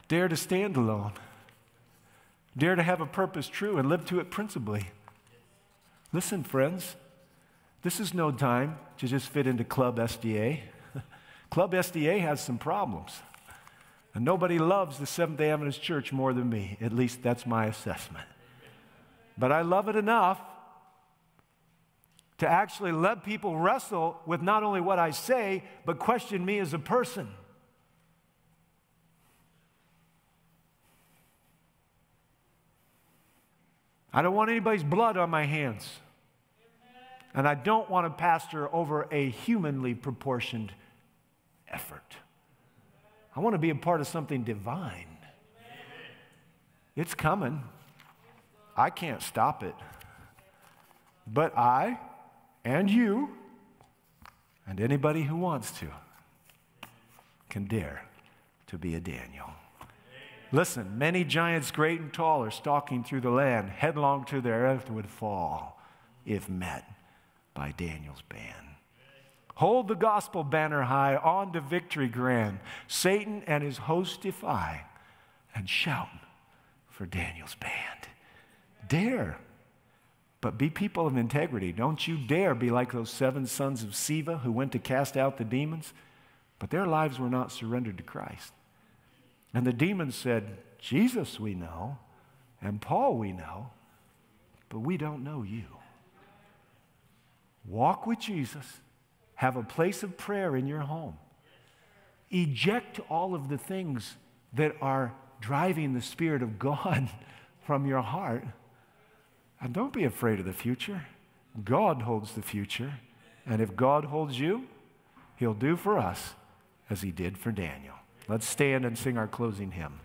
Dare to stand alone. Dare to have a purpose true and live to it principally. Listen, friends, this is no time to just fit into Club SDA. Club SDA has some problems. And nobody loves the Seventh day Adventist Church more than me. At least that's my assessment. But I love it enough to actually let people wrestle with not only what I say, but question me as a person. I don't want anybody's blood on my hands. And I don't want to pastor over a humanly proportioned effort. I want to be a part of something divine. It's coming. I can't stop it. But I and you and anybody who wants to can dare to be a Daniel. Listen, many giants great and tall are stalking through the land, headlong to their earth would fall if met by Daniel's band. Hold the gospel banner high, on to victory grand. Satan and his host defy, and shout for Daniel's band. Dare, but be people of integrity. Don't you dare be like those seven sons of Sceva who went to cast out the demons, but their lives were not surrendered to Christ. And the demons said, Jesus we know, and Paul we know, but we don't know you. Walk with Jesus have a place of prayer in your home. Eject all of the things that are driving the Spirit of God from your heart. And don't be afraid of the future. God holds the future. And if God holds you, He'll do for us as He did for Daniel. Let's stand and sing our closing hymn.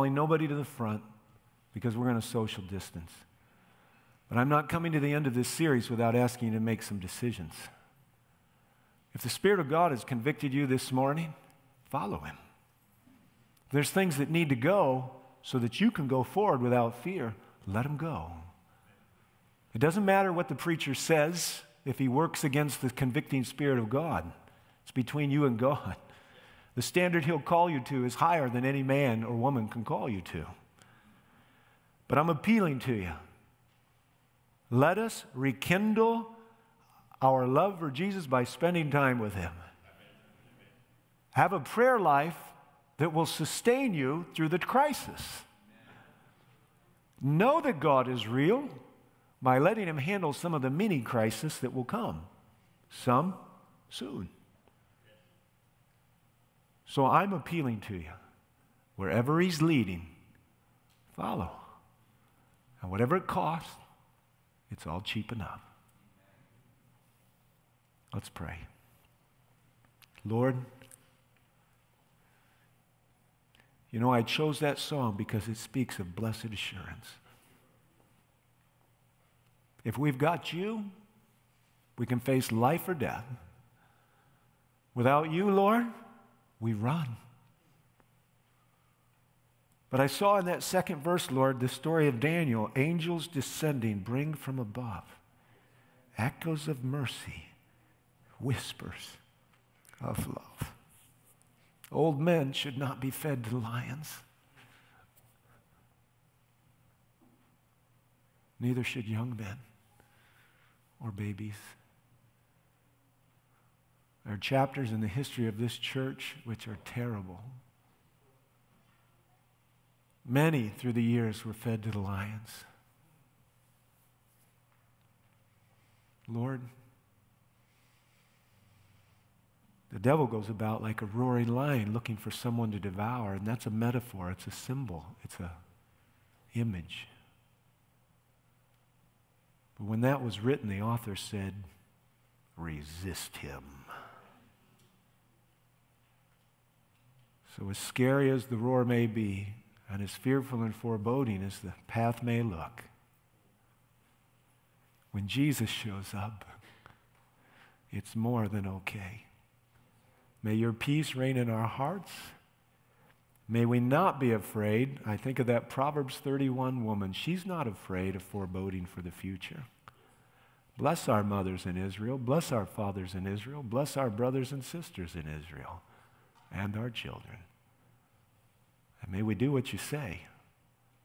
Calling nobody to the front because we're going to social distance. But I'm not coming to the end of this series without asking you to make some decisions. If the Spirit of God has convicted you this morning, follow Him. There's things that need to go so that you can go forward without fear, let them go. It doesn't matter what the preacher says if he works against the convicting Spirit of God, it's between you and God. The standard he'll call you to is higher than any man or woman can call you to. But I'm appealing to you. Let us rekindle our love for Jesus by spending time with him. Have a prayer life that will sustain you through the crisis. Know that God is real by letting him handle some of the mini crisis that will come, some soon. So I'm appealing to you. Wherever He's leading, follow. And whatever it costs, it's all cheap enough. Let's pray. Lord, You know, I chose that song because it speaks of blessed assurance. If we've got you, we can face life or death. Without you, Lord, we run. But I saw in that second verse, Lord, the story of Daniel angels descending bring from above echoes of mercy, whispers of love. Old men should not be fed to lions. Neither should young men or babies. There are chapters in the history of this church which are terrible. Many through the years were fed to the lions. Lord, the devil goes about like a roaring lion looking for someone to devour, and that's a metaphor, it's a symbol, it's a image. But when that was written, the author said, resist him. So, as scary as the roar may be, and as fearful and foreboding as the path may look, when Jesus shows up, it's more than okay. May your peace reign in our hearts. May we not be afraid. I think of that Proverbs 31 woman. She's not afraid of foreboding for the future. Bless our mothers in Israel. Bless our fathers in Israel. Bless our brothers and sisters in Israel and our children. And may we do what you say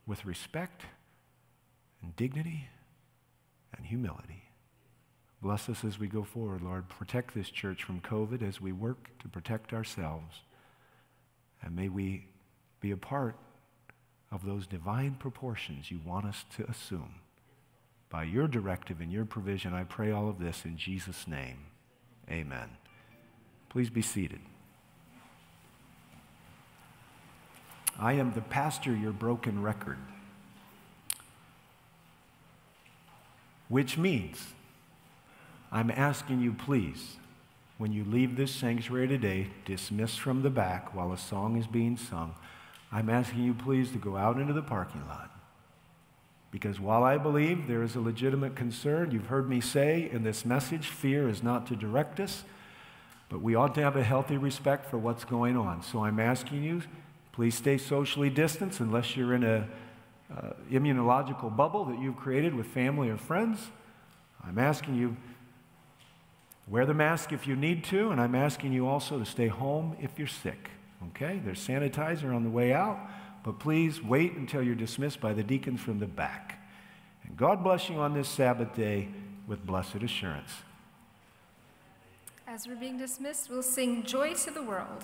with respect and dignity and humility. Bless us as we go forward, Lord. Protect this church from COVID as we work to protect ourselves. And may we be a part of those divine proportions you want us to assume. By your directive and your provision, I pray all of this in Jesus' name. Amen. Please be seated. I am the pastor, your broken record. Which means, I'm asking you, please, when you leave this sanctuary today, dismiss from the back while a song is being sung, I'm asking you, please, to go out into the parking lot. Because while I believe there is a legitimate concern, you've heard me say in this message, fear is not to direct us, but we ought to have a healthy respect for what's going on. So I'm asking you, please stay socially distanced unless you're in a uh, immunological bubble that you've created with family or friends. I'm asking you, wear the mask if you need to, and I'm asking you also to stay home if you're sick. Okay? There's sanitizer on the way out, but please wait until you're dismissed by the deacons from the back. And God bless you on this Sabbath day with blessed assurance. As we're being dismissed, we'll sing Joy to the World.